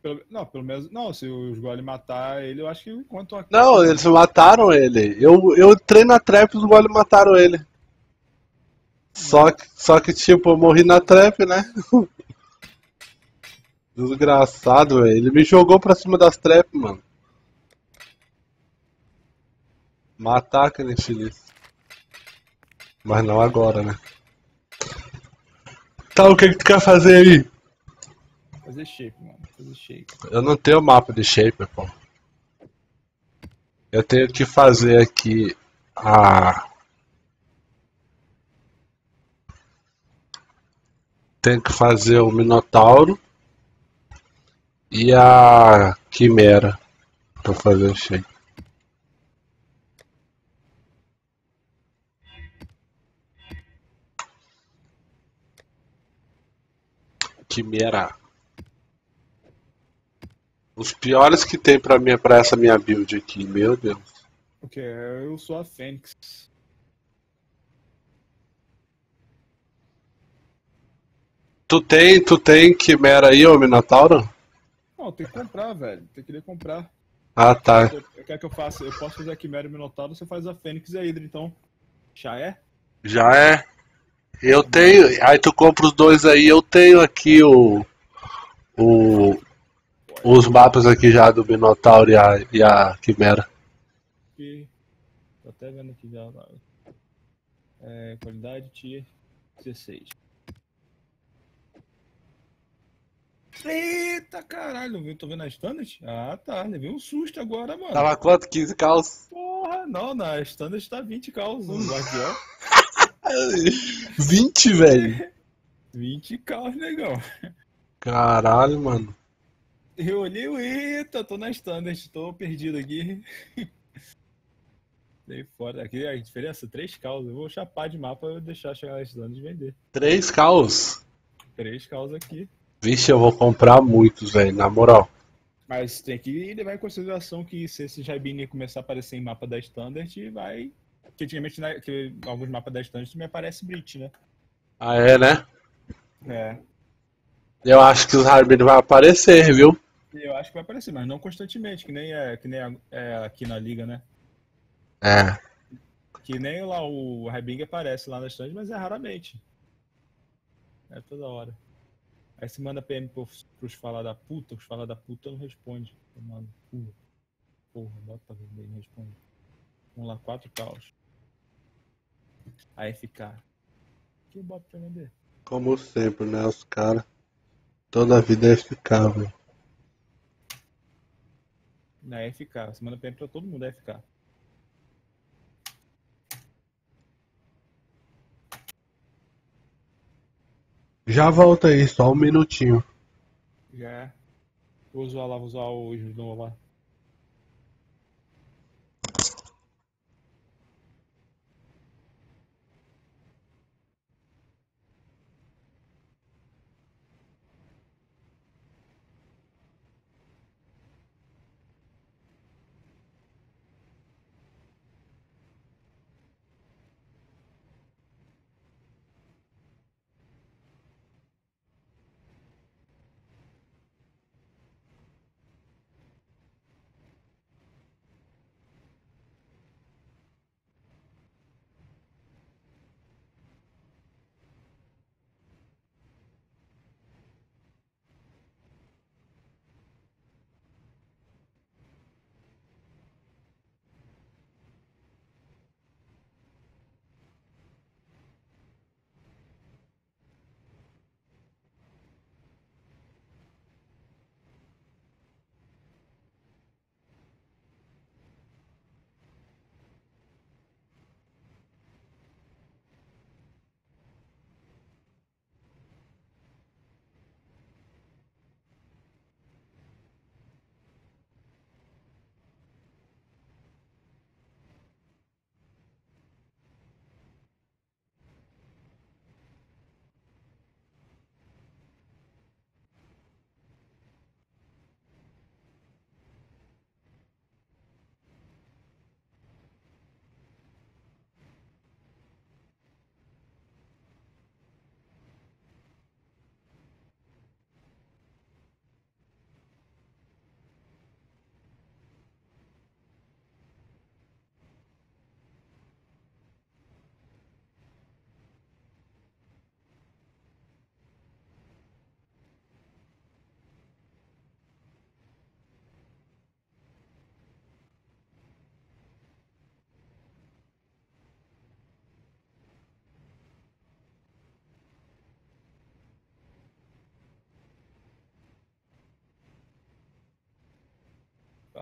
S2: Pelo, não, pelo menos. Não, se o Joelho matar ele, eu acho que uma
S1: Não, eles mataram ele. Eu, eu entrei na trap e os goles mataram ele. Só que, só que, tipo, eu morri na trap, né? *laughs* Desgraçado, velho. Ele me jogou pra cima das trap, mano. Matar aquele infeliz. Mas não agora, né? Tá, o que, que tu quer fazer aí?
S2: Fazer shape, mano. Fazer shape.
S1: Eu não tenho mapa de shaper, pô. Eu tenho que fazer aqui a. Tenho que fazer o Minotauro e a Quimera pra fazer o shape. Quimera. Os piores que tem pra mim pra essa minha build aqui, meu Deus.
S2: Ok, eu sou a Fênix.
S1: Tu tem, tu tem Quimera aí, ô Minotauro?
S2: Não, tem que comprar, velho. Tem que querer comprar.
S1: Ah, tá.
S2: Eu, eu quero que eu faça. Eu posso fazer a Quimera e o Minotauro, você faz a Fênix e a Hydra, então. Já é?
S1: Já é. Eu tenho. Aí tu compra os dois aí, eu tenho aqui o. O. Os mapas aqui já do Minotauro e a, e a Quimera.
S2: Que... Tô até vendo aqui já. É, qualidade tier 16. Eita caralho, eu tô vendo a standard? Ah tá, levei um susto agora, mano.
S1: Tava quanto? 15 caos?
S2: Porra, não, na standard tá 20 caos, um guardião. *laughs*
S1: 20, velho. *laughs*
S2: 20 caos, negão.
S1: Caralho, mano.
S2: Eu olhei, o eita, tô na standard, tô perdido aqui. *laughs* Dei fora. Aqui a diferença, 3 caos. Eu vou chapar de mapa e deixar chegar na standard e vender.
S1: 3 caos?
S2: 3 caos aqui.
S1: Vixe, eu vou comprar muitos, velho, na moral.
S2: Mas tem que levar em consideração que se esse Jaibini começar a aparecer em mapa da Standard, vai. Que antigamente né, que alguns mapas da Standard também aparece Breach, né?
S1: Ah, é, né?
S2: É.
S1: Eu acho que os Harbin vai aparecer, viu?
S2: Eu acho que vai aparecer, mas não constantemente, que nem é, que nem é, é aqui na liga, né?
S1: É.
S2: Que nem lá o Raibing aparece lá na Standard, mas é raramente. É toda hora. Aí você manda PM pros, pros falar da puta, os falar da puta não responde. Eu mando, porra, porra, bota pra vender, não responde. Vamos lá, 4 caos. Aí ficar. Que eu boto pra vender?
S1: Como sempre, né? Os caras. Toda a vida é ficar, velho.
S2: Na FK, manda PM pra todo mundo, é FK.
S1: Já volta aí, só um minutinho.
S2: Já é. Vou usar lá, vou usar o Snow lá.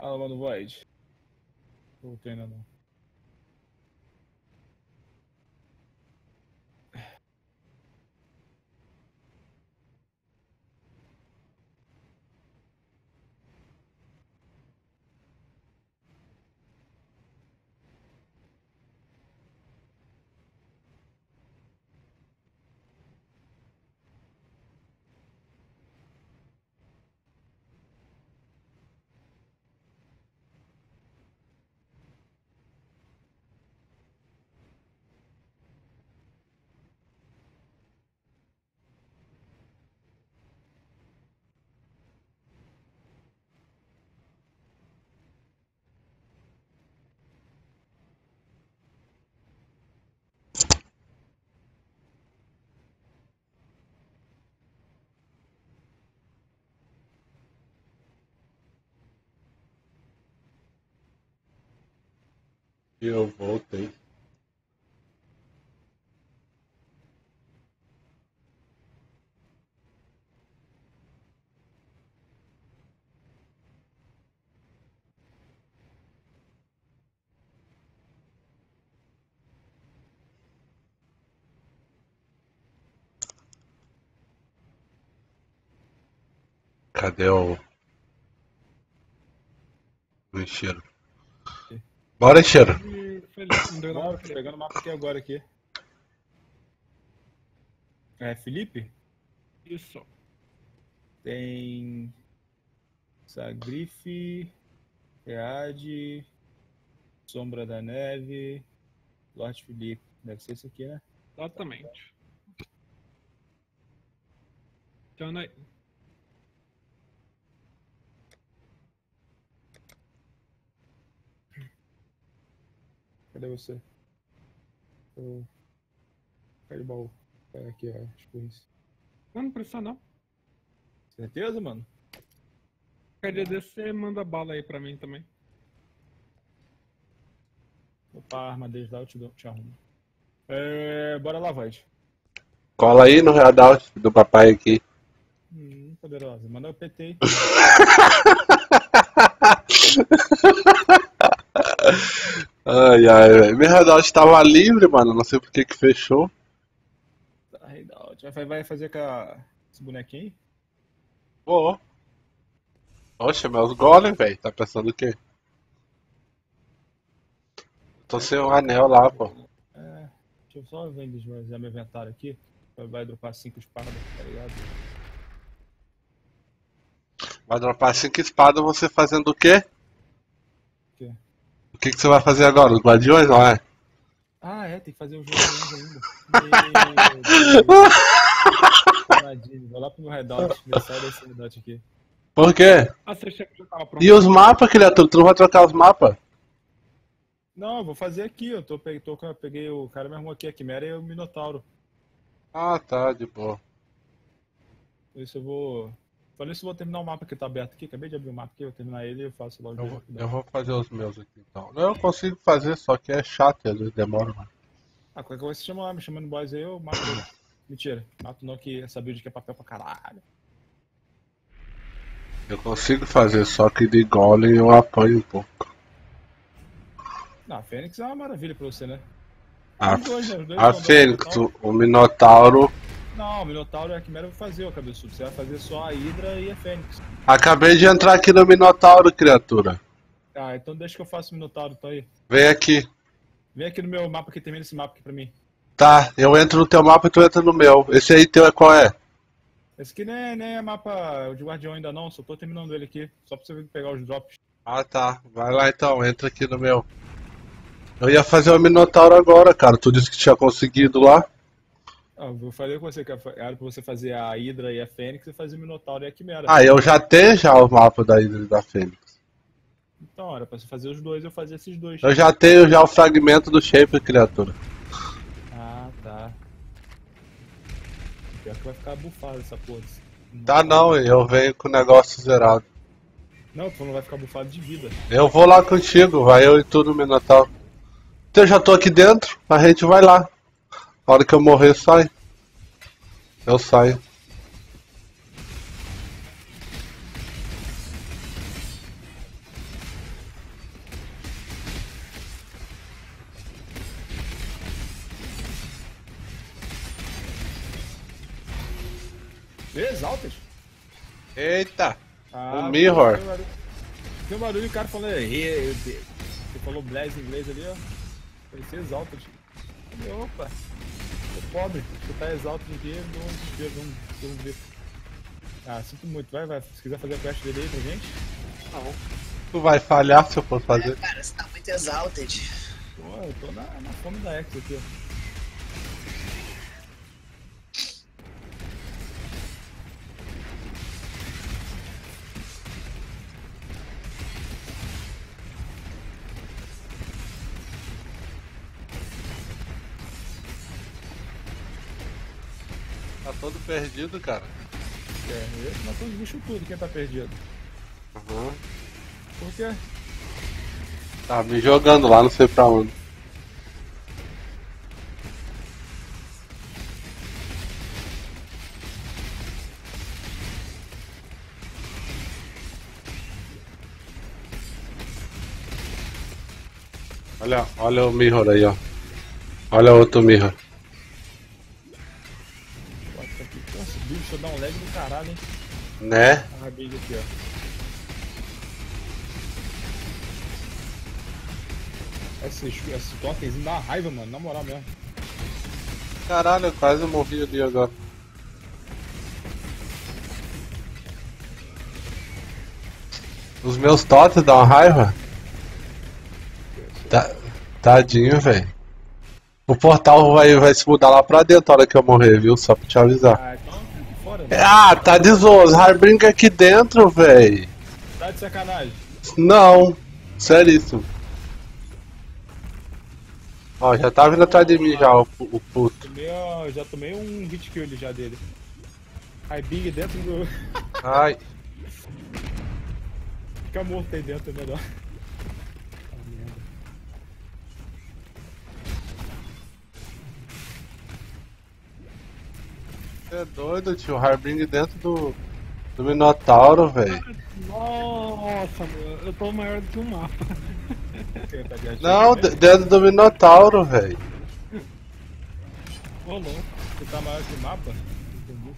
S2: Fala, mano, Void. Vou treinar não.
S1: Eu voltei. Cadê o. O? Bora, encheiro.
S3: Felipe, não deu
S2: Não,
S3: nada.
S2: tô pegando o mapa aqui agora aqui. É, Felipe?
S3: Isso.
S2: Tem. Sagrife, Reade, Sombra da Neve, Lorde Felipe. Deve ser esse aqui, né?
S3: Exatamente. Então, aí.
S2: Cadê você? Ô. Cadê o baú? Pega aqui, ó. As coisas.
S3: Não, não precisa não.
S2: Certeza, mano?
S3: Desse você manda bala aí pra mim também.
S2: Opa, a arma deles lá eu te, dou, te arrumo. É, bora lá, Void.
S1: Cola aí no readout do papai aqui.
S2: Hum, poderosa. Manda o PT aí. *laughs*
S1: Ai, ai, velho. Meu readout estava livre, mano. Não sei por que que fechou.
S2: Tá, Readout. Vai, fazer com a... esse bonequinho aí?
S1: Pô. Oxe, meus golem, velho. Tá pensando o quê? Tô sem o anel lá, pô.
S2: É, deixa eu só desvaziar meu inventário aqui. Vai- dropar 5 espadas, tá ligado?
S1: Vai dropar cinco espadas você fazendo o quê? Que que você vai fazer agora? Os guardiões, não é?
S2: Ah, é, tem que fazer os joguinhos ainda. Meu Deus. Tadinho, Vou lá pro meu redout, sai desse redout aqui.
S1: Por quê?
S3: Ah.
S1: E os mapas, criatura? Tu não vai trocar os mapas?
S2: Não, eu vou fazer aqui, eu tô, pe- tô, peguei o cara me arrumou aqui, a Quimera e o Minotauro.
S1: Ah, tá, de boa.
S2: Isso eu vou. Falei isso, eu vou terminar o mapa que tá aberto aqui. Acabei de abrir o mapa aqui, eu vou terminar ele e eu faço logo.
S1: Eu vou, eu vou fazer os meus aqui então. Não, eu consigo fazer, só que é chato, vezes demora, mano.
S2: Ah, qualquer coisa você chama lá, me chamando boys aí, eu mato ele. *coughs* Mentira, mato não que essa build aqui é papel pra caralho.
S1: Eu consigo fazer, só que de golem eu apanho um pouco.
S2: Não, a Fênix é uma maravilha pra você, né?
S1: A,
S2: Os dois, né?
S1: A
S2: são
S1: Fênix,
S2: Minotauro.
S1: o, o Minotauro.
S2: Não, o Minotauro e a Quimera eu vou fazer, ô cabeçudo. Você vai fazer só a Hydra e a Fênix.
S1: Acabei de entrar aqui no Minotauro, criatura.
S2: Ah, então deixa que eu faço o Minotauro, então aí.
S1: Vem aqui.
S2: Vem aqui no meu mapa aqui, termina esse mapa aqui pra mim.
S1: Tá, eu entro no teu mapa e tu entra no meu. Esse aí teu é qual é?
S2: Esse aqui nem é, nem é mapa de guardião ainda não, só tô terminando ele aqui. Só pra você pegar os drops.
S1: Ah tá, vai lá então, entra aqui no meu. Eu ia fazer o Minotauro agora, cara. Tu disse que tinha conseguido lá.
S2: Ah, eu falei com você que era pra você fazer a Hydra e a Fênix e fazer o Minotauro e a Quimera.
S1: Ah, eu já tenho já o mapa da Hydra e da Fênix.
S2: Então, era pra você fazer os dois, eu fazia esses dois.
S1: Eu já tenho já o fragmento do Shaper, criatura.
S2: Ah, tá. Pior que vai ficar bufado essa porra. desse-
S1: Tá não, eu venho com o negócio zerado.
S2: Não, tu não vai ficar bufado de vida.
S1: Eu vou lá contigo, vai eu e tu no Minotauro. Então eu já tô aqui dentro, a gente vai lá. Hora que eu morrer, sai. Eu saio.
S2: Exaltas?
S1: Eita!
S2: Ah,
S1: o Mirror.
S2: Tem um barulho, tem o cara falando. Você é, é, é, falou Blaze em inglês ali, ó. Parecia Exaltas. Opa! Tô pobre. Você tá Exaltas aqui, não desespero, vamos, vamos ver. Ah, sinto muito. Vai, vai. Se quiser fazer a quest dele aí pra gente.
S4: Não.
S1: Tu vai falhar se eu for fazer.
S4: Cara, você tá muito exalted.
S2: Pô, eu tô na, na fome da X aqui, ó.
S1: Tá todo perdido, cara.
S2: É, esse matou os bichos tudo, quem tá perdido.
S1: Uhum.
S2: Por quê?
S1: Tá me jogando lá, não sei pra onde. Olha, olha o Mirror aí, ó. Olha outro Mirror.
S2: Nossa, dá um lag do caralho, hein?
S1: Né?
S2: A big aqui, ó. Esse, esse totemzinho dá uma raiva, mano, na moral mesmo.
S1: Caralho, eu quase morri ali agora. Os meus totes dão uma raiva? Tá, tadinho, velho. O portal vai, vai se mudar lá pra dentro a hora que eu morrer, viu? Só pra te avisar.
S2: Ah, então, fora, né?
S1: Ah, tá de zoas. Harbringa aqui dentro, velho.
S2: Tá de sacanagem.
S1: Não, seríssimo. Ó, já tá vindo atrás de mim já, o, o puto.
S2: Tomei, ó, já tomei um hit kill já dele. High Big dentro do.
S1: Ai, *laughs*
S2: Fica morto aí dentro é melhor.
S1: É doido, tio. Harbring dentro do, do Minotauro, velho.
S3: Nossa, meu, eu tô maior do que o mapa.
S1: Não, dentro do Minotauro, velho.
S3: Ô, louco.
S2: Você tá maior que o mapa? Entendi.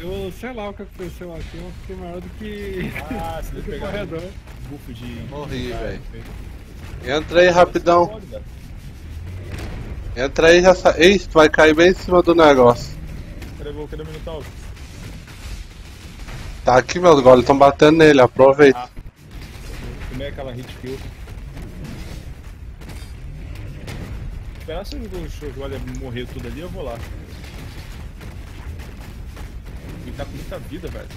S3: Eu sei lá o que aconteceu aqui, eu fiquei maior do que.
S2: Ah, você *laughs* deve pegar
S3: corredor.
S2: um buff de.
S1: Morri, velho. aí rapidão.
S2: Pode.
S1: Entra aí já sa... Tu vai cair bem em cima do negócio.
S2: Cadê o cadê o Minotauro?
S1: Tá aqui, meus goles estão batendo nele, aproveita.
S2: Ah. Tomei aquela hit kill. Esperar se o Joelho morrer tudo ali, eu vou lá. Ele tá com muita vida, velho.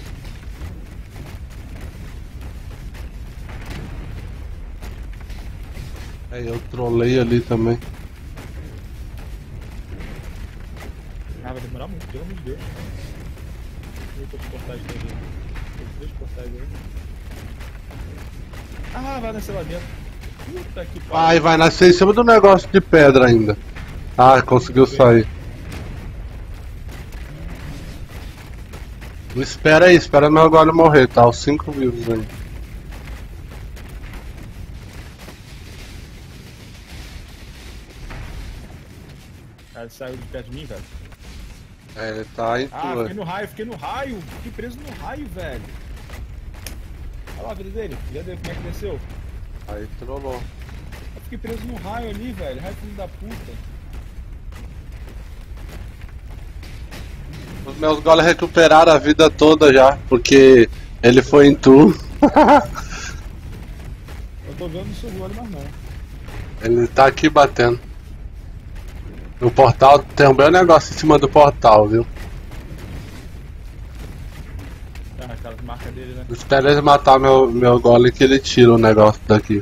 S1: Aí eu trolei ali também.
S2: Ah, vai demorar muito, pelo amor de Deus. Ver portais dele. Tem três portais aí. Ah, vai nascer lá dentro. Puta que pariu.
S1: Ai, vai nascer em cima do negócio de pedra ainda. Ah, conseguiu sair. Espera aí, espera meu agora morrer, tá? Os cinco vivos ainda.
S2: Cara, saiu de perto de mim, velho.
S1: É, ele tá em
S2: Ah,
S1: tua.
S2: fiquei no raio, fiquei no raio. Fiquei preso no raio, velho. Olha lá a vida dele. Já deu como é que desceu.
S1: Aí trollou.
S2: Eu fiquei preso no raio ali, velho. Raio filho da puta.
S1: Os meus golems recuperaram a vida toda já, porque ele foi em tu. *laughs*
S2: Eu tô vendo o seu olho, mas não.
S1: Ele tá aqui batendo. No portal, tem um belo negócio em cima do portal, viu?
S2: Ah, aquela marca dele, né?
S1: Espera ele matar meu, meu golem que ele tira o negócio daqui.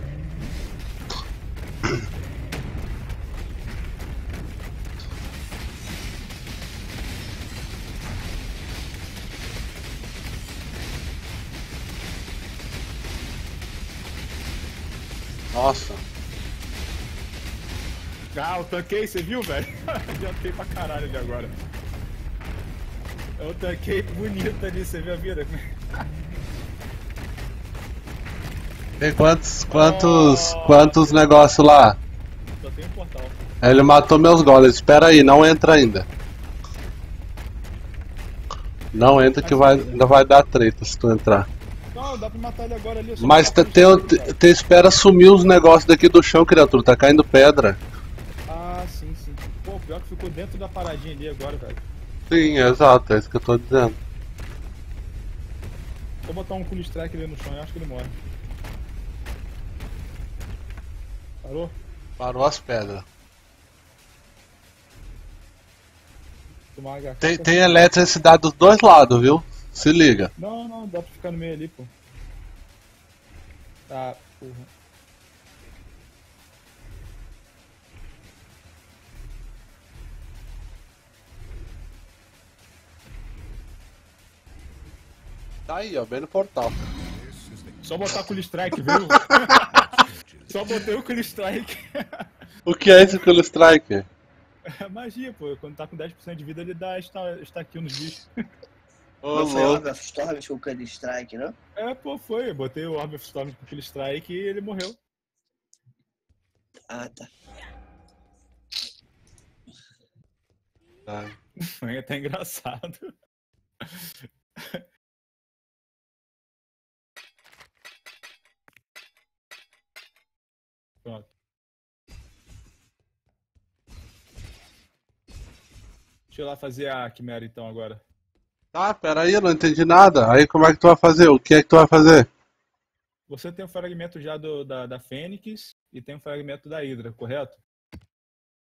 S1: Nossa,
S2: Ah, eu tanquei, você viu, velho? *laughs* Adiantei pra caralho ali agora. Eu tanquei bonito ali, você viu a vida?
S1: tem quantos, quantos, quantos negócios lá?
S2: Só tem um portal.
S1: Ele matou meus golems, espera aí, não entra ainda. Não entra que vai, ainda vai dar treta se tu entrar.
S2: Não, dá pra matar ele agora ali. só
S1: Mas te, tem, tem, espera sumir os negócios daqui do chão, criatura. Tá caindo pedra.
S2: Pior que ficou dentro da paradinha ali agora, velho.
S1: Sim, exato, é isso que eu tô dizendo.
S2: Vou botar um cool strike ali no chão e acho que ele morre. Parou?
S1: Parou as pedras. Tem, tem eletricidade dos dois lados, viu? Se liga.
S2: Não, não, dá pra ficar no meio ali, pô. Tá, porra.
S1: Tá aí, ó, bem no portal.
S2: Só botar cool strike, viu? *laughs* Só botei o cool strike.
S1: O que é esse Cool Strike?
S2: É magia, pô. Quando tá com 10% de vida, ele dá esta kill nos bichos.
S1: Ô,
S4: Não foi. Orb of Storm com o Candy Strike, né?
S2: É, pô, foi. Eu botei o Orb of Storm com aquele strike e ele morreu.
S4: Ah, tá.
S1: Tá. *laughs*
S2: Foi até engraçado. Pronto. Deixa eu lá fazer a Quimera então agora.
S1: Tá, peraí, eu não entendi nada. Aí como é que tu vai fazer? O que é que tu vai fazer?
S2: Você tem o fragmento já do, da, da Fênix e tem o fragmento da Hydra, correto?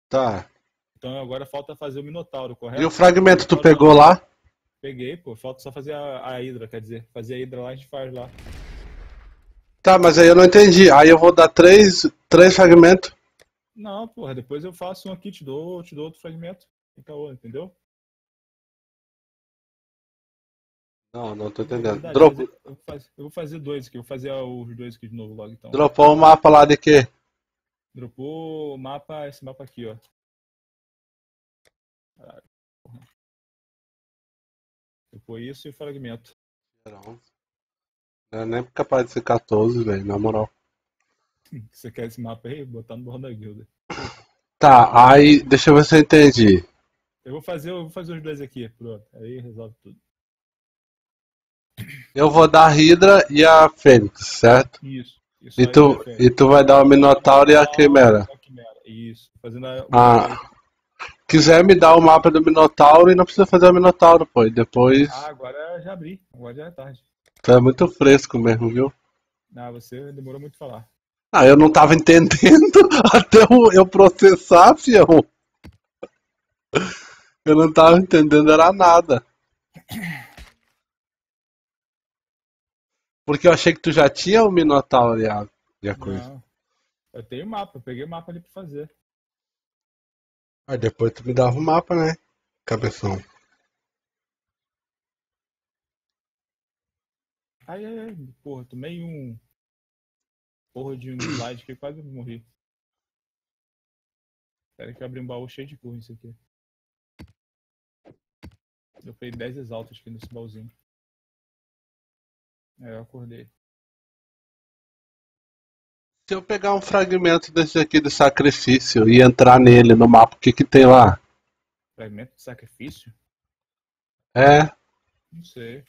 S1: Tá.
S2: Então agora falta fazer o Minotauro, correto?
S1: E o fragmento tu pegou lá?
S2: Peguei, pô. Falta só fazer a, a Hydra, quer dizer. Fazer a Hydra lá, a gente faz lá.
S1: Tá, mas aí eu não entendi. Aí eu vou dar três, três fragmentos.
S2: Não, porra, depois eu faço um aqui, te dou, te dou outro fragmento. Fica outro, entendeu?
S1: Não, não tô entendendo.
S2: Verdade,
S1: Drop-
S2: mas Eu vou, fazer, eu vou fazer dois aqui, eu vou fazer os dois aqui de novo logo então.
S1: Dropou o mapa lá de quê?
S2: Dropou o mapa, esse mapa aqui, ó. Caralho, porra. Dropou isso e o fragmento.
S1: Não é nem capaz de ser 14, velho, na moral. *laughs*
S2: Você quer esse mapa aí? Botar no bordo da guilda.
S1: Tá, aí, deixa eu ver se eu entendi.
S2: Eu vou fazer, eu vou fazer os dois aqui, pronto. Aí resolve tudo.
S1: Eu vou dar a Hydra e a Fênix, certo?
S2: Isso. isso
S1: E tu, e tu vai dar o Minotauro e a Quimera.
S2: A Quimera, Isso. Fazendo a...
S1: Ah. Quiser me dar o mapa do Minotauro e não precisa fazer o Minotauro, pô. E depois.
S2: Ah, agora já abri. Agora já é tarde.
S1: É muito fresco mesmo, viu?
S2: Ah, você demorou muito a falar.
S1: Ah, eu não tava entendendo *laughs* até eu, processar, fião. Eu não tava entendendo, era nada. Porque eu achei que tu já tinha o Minotauro e a, e a coisa.
S2: Não. Eu tenho mapa, eu peguei o mapa ali pra fazer.
S1: Aí depois tu me dava o mapa, né? Cabeção.
S2: Ai, ai, ai, porra, tomei um. Porra de um *clears throat* slide que quase morri. Espera que eu abri um baú cheio de curva isso aqui. Eu peguei 10 exaltos aqui nesse baúzinho. É, eu acordei.
S1: Se eu pegar um fragmento desse aqui de sacrifício e entrar nele no mapa, o que que tem lá?
S2: Fragmento de sacrifício?
S1: É,
S2: Não sei.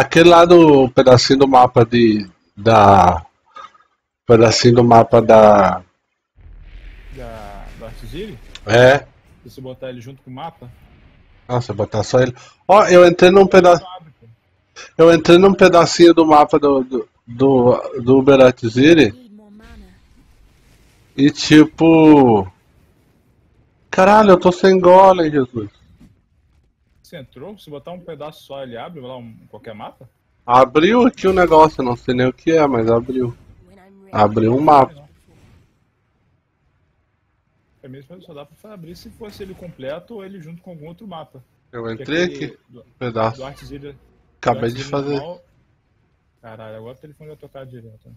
S1: Aquele lá do pedacinho do mapa de da pedacinho do mapa da
S2: Da, da Artzili?
S1: é,
S2: Se você botar ele junto com o mapa,
S1: nossa, botar só ele. Ó, eu entrei num pedaço, eu entrei num pedacinho do mapa do do do, do
S5: mana.
S1: e tipo Caralho, eu tô sem golem, Jesus.
S2: Você entrou? Se botar um pedaço só, ele abre lá um, qualquer mapa?
S1: Abriu aqui o negócio, não sei nem o que é, mas abriu. Abriu um mapa.
S2: Pra mim só dá pra abrir se fosse ele completo ou ele junto com algum outro mapa.
S1: Eu
S2: Porque
S1: entrei aqui,
S2: Do,
S1: pedaço.
S2: do.
S1: Acabei de fazer.
S2: Caralho, agora o telefone vai tocar direto. né?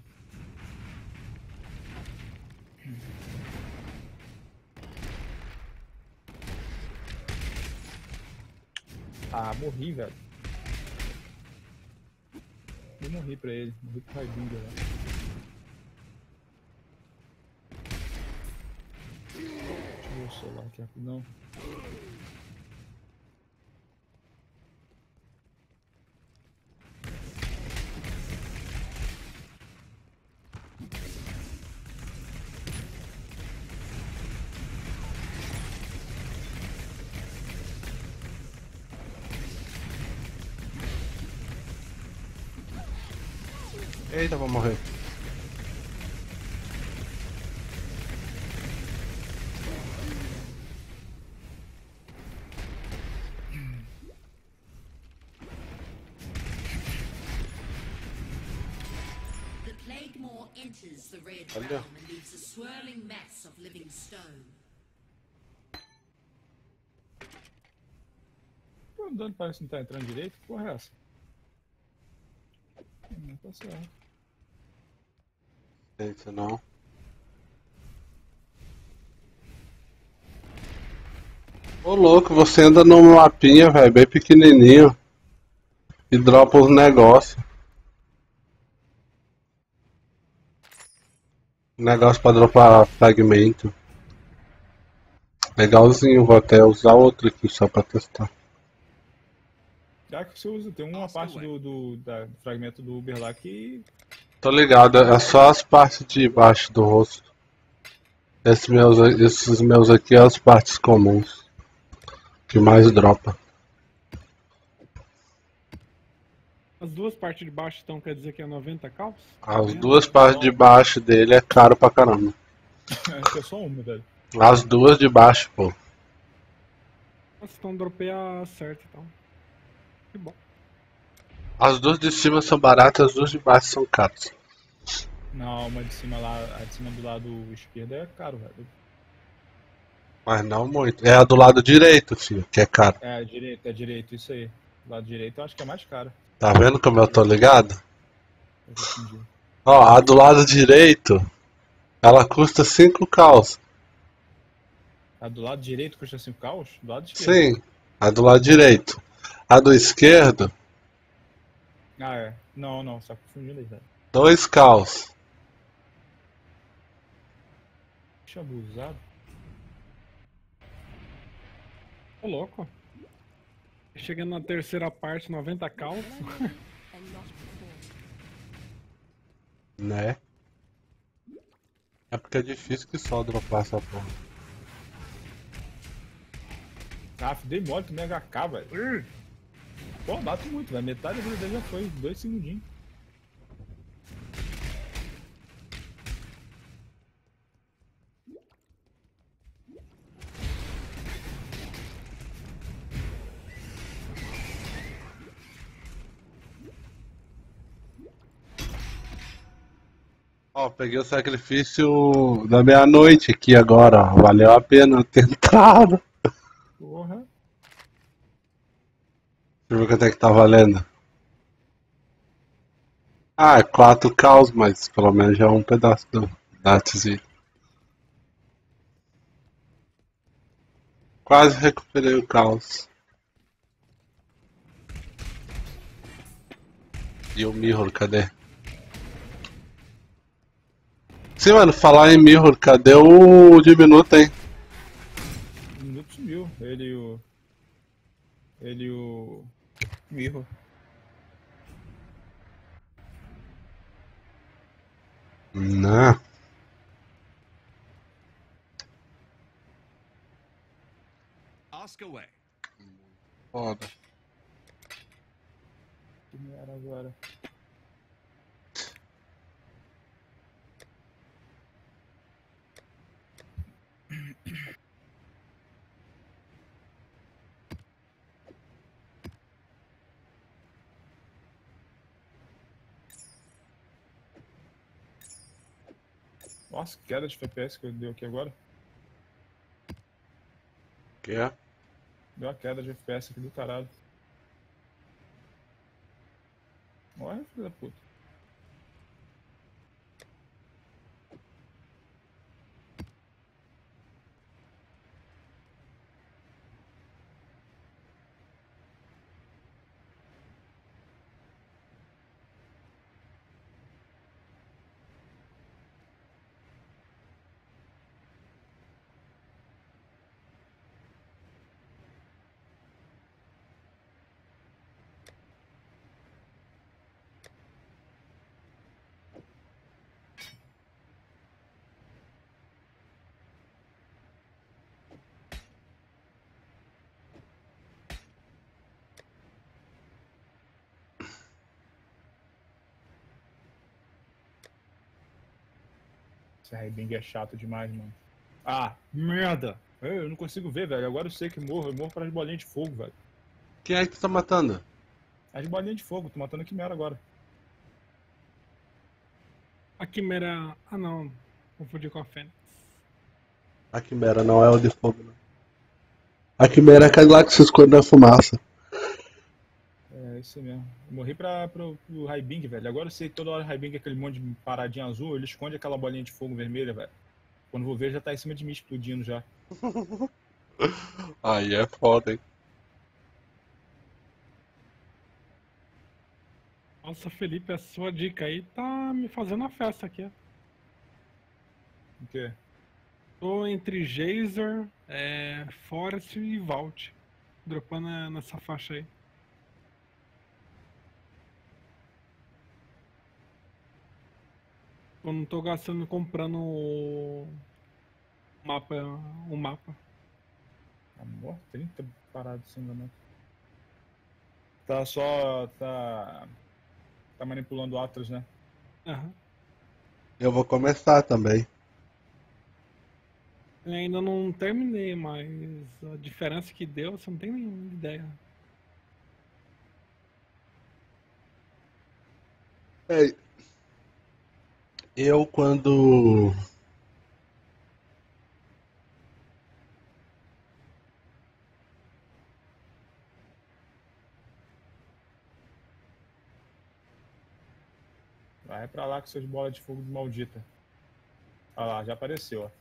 S2: Ah, morri, velho. Eu morri pra ele, morri pro Raibinga lá. Deixa eu ver o celular aqui rapidão.
S1: Eita, vou morrer.
S5: The plague maw enters the red
S1: Olha.
S5: realm and leaves a swirling mass of living stone.
S2: Pô, o dano parece que não tá entrando direito. Que porra é essa? Não tá certo.
S1: Eita, não. Ô louco, você anda num mapinha, velho, bem pequenininho. E dropa os negócios. Negócio pra dropar fragmento. Legalzinho, vou até usar outro aqui só pra testar.
S2: Já que você usa, tem uma parte do, do, da- do fragmento do Uber lá que.
S1: Tô ligado, é só as partes de baixo do rosto. Esses meus, esses meus aqui é as partes comuns. Que mais dropa.
S3: As duas partes de baixo então quer dizer que é 90 caos?
S1: As duas partes de baixo dele é caro pra caramba.
S2: Acho *laughs* que é só uma, velho.
S1: As duas de baixo, pô.
S3: Nossa, então dropei a certa então. Que bom.
S1: As duas de cima são baratas, as duas de baixo são caras.
S2: Não, uma de cima lá, a de cima do lado esquerdo é caro, velho.
S1: Mas não muito. É a do lado direito, filho, que é caro.
S2: É, direito, é direito, isso aí. Do lado direito eu acho que é mais caro.
S1: Tá vendo como eu tô ligado?
S2: Eu.
S1: Ó, a do lado direito, ela custa 5 caos.
S2: A do lado direito custa 5 caos? Do lado esquerdo.
S1: Sim, a do lado direito. A do esquerdo,
S2: Ah, é. Não, não, só confundindo aí, velho.
S1: 2 caos.
S2: Deixa abusado.
S3: Ô louco. Chegando na terceira parte, 90 caos.
S1: Né? É porque é difícil que só dropar essa porra.
S2: Ah, dei mole, tomei HK, velho. Pô, bato muito, velho. Metade da vida já foi, dois segundinhos.
S1: Ó, peguei o sacrifício da meia-noite aqui agora. Valeu a pena ter *laughs* entrado.
S2: Porra.
S1: Deixa eu ver quanto é que tá valendo. Ah, é 4 caos, mas pelo menos já é um pedaço do Datzinho. Quase recuperei o caos. E o Mirror, cadê? Sim, mano, falar em Mirror, cadê o diminuto, hein?
S2: O minuto sumiu. Ele e o. Ele e o. Mirror.
S1: Não.
S6: Ask away.
S1: Foda.
S2: Que era agora. Nossa, que queda de FPS que eu dei aqui agora.
S1: Que é?
S2: Deu uma queda de FPS aqui do caralho. Olha, filho da puta. Esse Raibing é chato demais, mano. Ah, merda! Eu eu não consigo ver, velho. Agora eu sei que morro. Eu morro para as bolinhas de fogo, velho.
S1: Quem é que tu tá matando?
S2: As bolinhas de fogo. Tô matando a Quimera agora.
S3: A Quimera. Ah não, confundi com a Fênix.
S1: A quimera não é o de fogo, não. A quimera é aquele lá que se esconde na fumaça.
S2: É isso mesmo. Eu morri pra, pro, pro Raibing, velho. Agora eu sei que toda hora Raibing é aquele monte de paradinha azul. Ele esconde aquela bolinha de fogo vermelha, velho. Quando vou ver, já tá em cima de mim explodindo já. *laughs*
S1: Aí é foda, hein?
S3: Nossa, Felipe, a sua dica aí tá me fazendo a festa aqui. ó.
S2: O quê?
S3: Tô entre Geyser, é, Forest e Vault. Dropando nessa faixa aí. Eu não tô gastando comprando o mapa. O mapa.
S2: Amor, 30 parados assim, né? Tá só. Tá. Tá manipulando Atlas, né?
S3: Aham.
S1: Eu vou começar também.
S3: Eu ainda não terminei, mas a diferença que deu, você não tem nenhuma ideia.
S1: É, eu quando.
S2: Vai pra lá com suas bolas de fogo maldita. Olha lá, já apareceu, ó.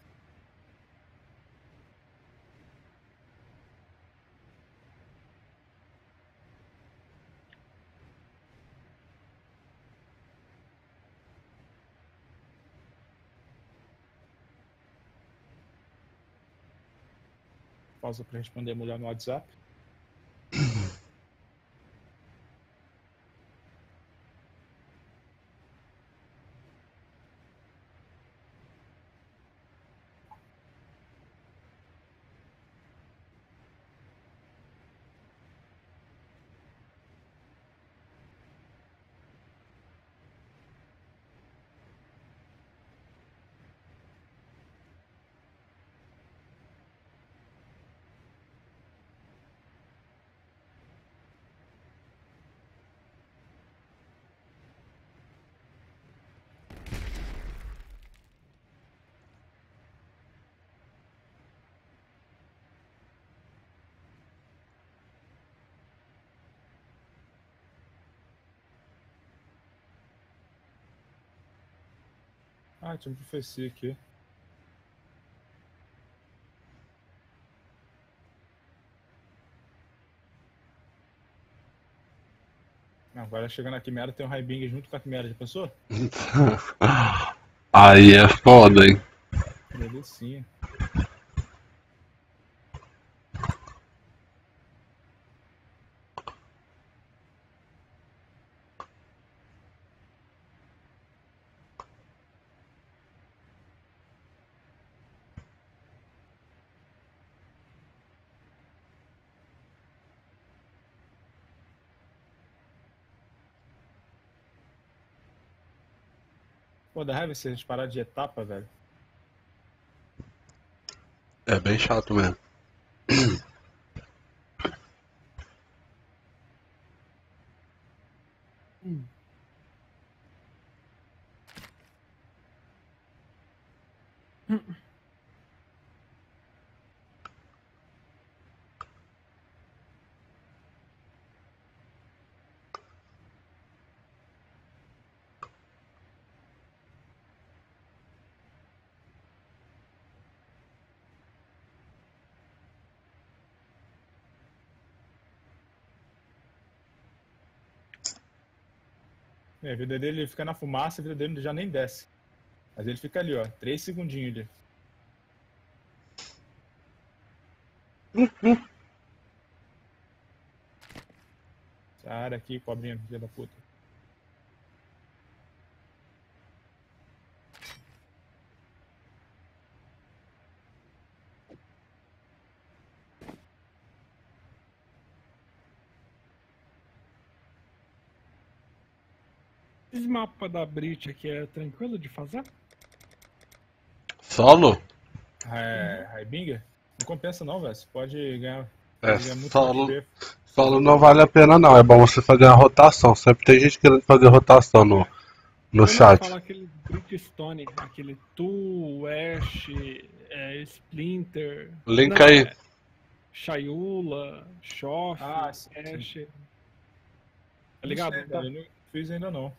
S2: Pausa pra responder a mulher no WhatsApp. Ah, tinha uma profecia aqui. Agora chegando na Quimera tem o Raibing junto com a Quimera, já pensou? *laughs*
S1: Aí é foda, hein?
S2: Delicinha. Pô, dá raiva se a gente parar de etapa, velho.
S1: É bem chato mesmo. *clears throat*
S2: É, a vida dele fica na fumaça, a vida dele já nem desce. Mas ele fica ali, ó, três segundinhos ali. *laughs* Área aqui, cobrinha, filha da puta.
S3: Mapa da Brit aqui é tranquilo de fazer?
S1: Solo?
S2: É, Raibinger? Não compensa não, velho. Você pode ganhar.
S1: É,
S2: pode ganhar muito
S1: solo, solo não vale a pena não. É bom você fazer uma rotação. Sempre tem gente querendo fazer rotação no, no
S3: Quando
S1: chat.
S3: fala aquele Bridgestone, aquele Tu, Ash, é, Splinter.
S1: Link
S3: não,
S1: aí.
S3: é Shayula, Shoff,
S2: Ah,
S3: Ash. Tá ligado?
S2: Não sei, eu fiz ainda não.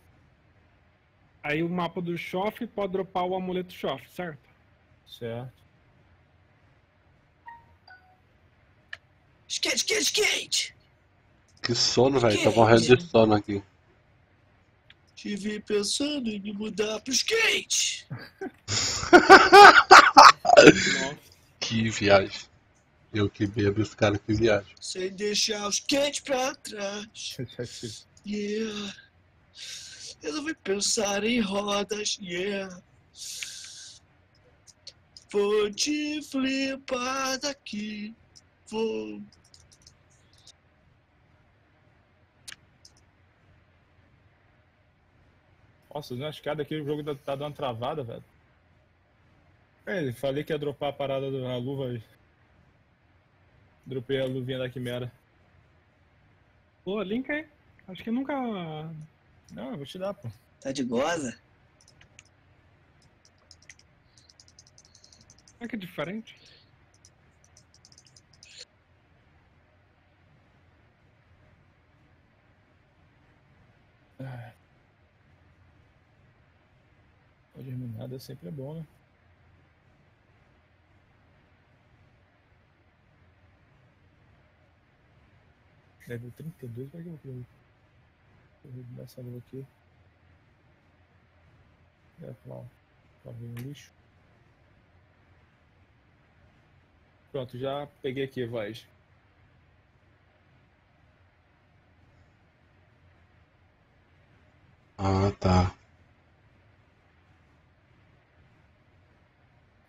S3: Aí o mapa do Shoff pode dropar o amuleto Shoff, certo?
S2: Certo.
S4: Skate, skate, skate!
S1: Que sono, velho. Tô morrendo de sono aqui.
S4: Tive pensando em me mudar pro skate. *laughs*
S1: Que viagem. Eu que bebo os caras que viajam.
S4: Sem deixar o skate pra trás. *laughs* Yeah. Resolvi pensar em rodas. Yeah. Vou te flipar daqui. Vou.
S2: Nossa, na escada aqui o jogo tá, tá dando travada, velho. É, falei que ia dropar a parada da luva. Dropei a luvinha da Quimera.
S3: Pô, link aí. Acho que nunca.
S2: Não, eu vou te dar, pô.
S4: Tá de goza?
S3: É que é diferente.
S2: Pode eliminada sempre é bom, né? Level 32, vai que eu vou querer. Vou dar essa luva aqui. É, lá. Tá vendo lixo. Pronto, já peguei aqui, voz.
S1: Ah, tá.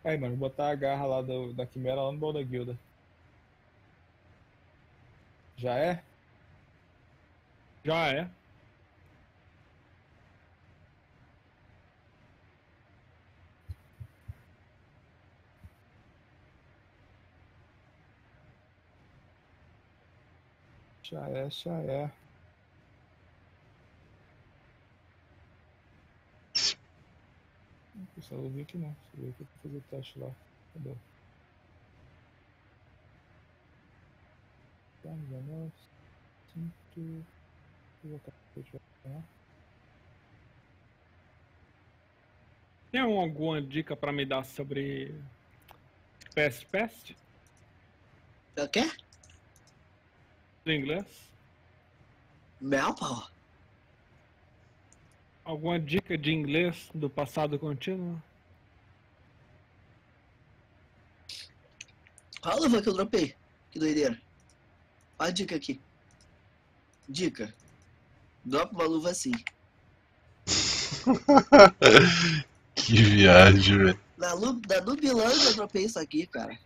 S2: Aí, mano, vou botar a garra lá do, da Quimera lá no baú da guilda. Já é?
S3: Já é.
S2: Já é, já é. Não precisa ouvir aqui não. Deixa eu ver aqui pra fazer o teste lá. Cadê? Tá, já não. Sinto. Vou colocar aqui, tá?
S3: Tem alguma dica pra me dar sobre Pest Pest?
S4: O quê?
S3: Do inglês?
S4: Melpower?
S3: Alguma dica de inglês do passado contínuo?
S4: Olha a luva que eu dropei. Que doideira. Olha a dica aqui. Dica. Dropa uma luva assim. *laughs*
S1: Que viagem, velho.
S4: Na, Lu, na Nubilândia eu dropei isso aqui, cara.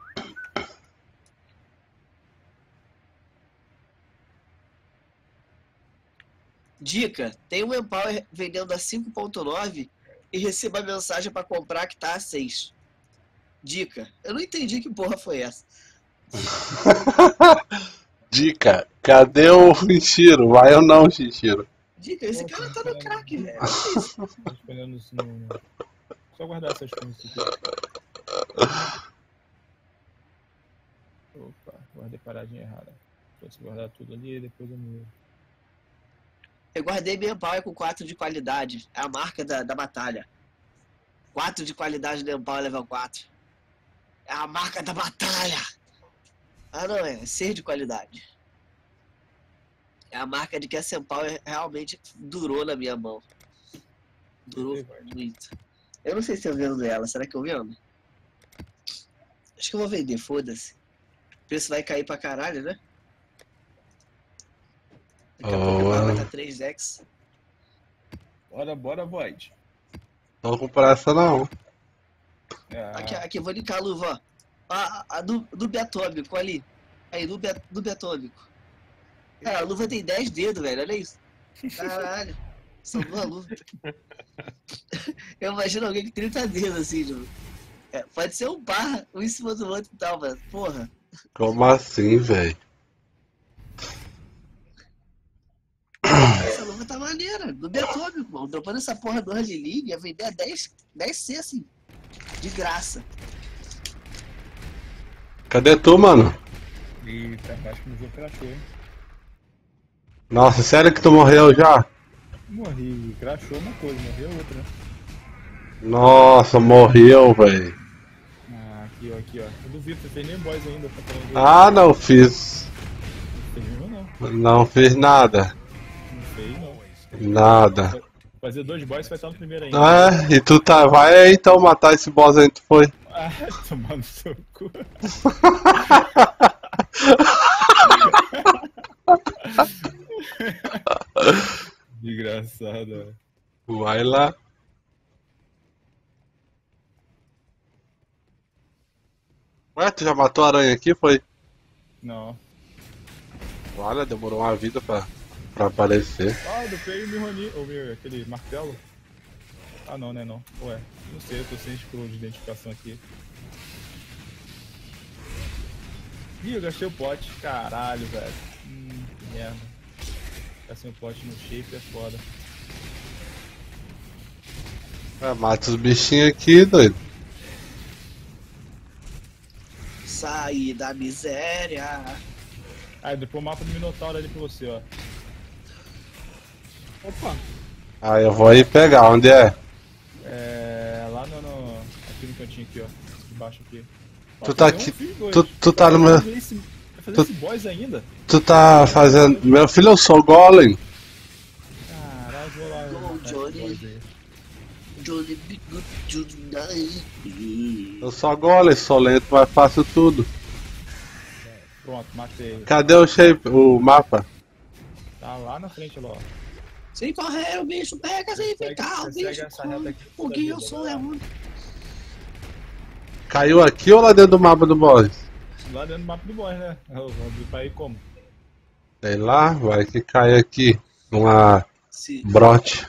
S4: Dica: tem um Empower vendendo a 5.9 e receba a mensagem pra comprar que tá a 6. Dica: eu não entendi que porra foi essa. *laughs*
S1: Dica, cadê o Shishiro? Vai ou não, Shishiro?
S4: Dica: esse cara tá no crack, velho. Olha isso.
S2: Tô esperando isso no. no- Só guardar essas coisas aqui. Opa, guardei paradinha errada. Posso guardar tudo ali e depois eu me.
S4: Eu guardei minha Empower com 4 de qualidade. É a marca da, da batalha. 4 de qualidade do Empower level 4. É a marca da batalha. Ah, não, é 6 de qualidade. É a marca de que essa Empower realmente durou na minha mão. Durou muito. Eu não sei se eu vendo ela. Será que eu vendo? Acho que eu vou vender, foda-se. O preço vai cair pra caralho, né? Daqui a pouco a
S1: Oh,
S4: Empower vai
S1: é.
S4: estar 3x.
S2: Bora, bora, Void.
S1: Não vou comprar essa não.
S2: Ah,
S4: Aqui, aqui, vou linkar a luva, ó. A, a, a do, do biatômico, ali. Aí, do, bia- do biatômico. Cara, a luva tem 10 dedos, velho, olha isso. Caralho. *laughs* São duas luvas. Eu imagino alguém com 30 dedos, assim, tipo. É, pode ser um par, um em cima do outro e tal, mas, porra.
S1: Como assim, velho?
S4: Luva tá maneira. No Betômetro, irmão. Dropando essa porra do Early League ia vender a 10, 10C, assim. De graça.
S1: Cadê tu, mano?
S2: Eita, acho que jogo crashou, hein?
S1: Nossa, sério que tu morreu já?
S2: Morri, crashou uma coisa, morreu outra?
S1: Nossa, morreu, velho.
S2: Ah, aqui, ó, aqui, ó. Eu duvido, você fez nem boys ainda, tá.
S1: Ah, não fiz.
S2: Não não.
S1: Não fiz nada. Nada.
S2: Fazer dois boys vai estar no primeiro ainda.
S1: Ah, e tu tá. Vai então matar esse boss aí, tu foi.
S2: Ah, *laughs* tomar no seu cu. *laughs* Desgraçado, velho.
S1: Vai lá. Ué, tu já matou a aranha aqui, foi?
S2: Não.
S1: Olha, demorou uma vida pra, pra aparecer.
S2: Ah, eu peguei o Mirroni, ou meu, aquele martelo. Ah não, né não. Ué, não sei, eu tô sem scroll de identificação aqui. Ih, eu gastei o pote. Caralho, velho. Hum, que merda. Ficar sem o pote no shape é foda.
S1: É, mata os bichinhos aqui, doido.
S4: Sair da miséria.
S2: Ah, depois o mapa do Minotauro ali pra você, ó.
S3: Opa,
S1: Aí eu vou aí pegar, onde é?
S2: É. lá no. no aqui no cantinho aqui, ó. De baixo aqui. Ó,
S1: Tu tá
S2: um
S1: aqui- tu- tu tá no meu-
S2: esse- fazer
S1: tu-
S2: esse boss ainda?
S1: Tu tá fazendo. Meu filho, eu sou Golem.
S2: Caralho, vou lá.
S4: Go, Johnny. Johnny.
S1: Eu sou Golem, sou lento, mas faço tudo.
S2: Pronto, matei.
S1: Cadê o shape, o mapa?
S2: Tá lá na frente, ó.
S4: Sem correr, o bicho pega, sem
S2: Segue-
S4: ficar, o bicho come. Porque
S2: toda
S4: eu sou leão.
S1: Caiu aqui ou lá dentro do mapa do boss?
S2: Lá dentro do mapa do boss, né? Vou abrir pra ir como?
S1: Sei lá, vai que cai aqui. Uma
S4: Se,
S1: brote.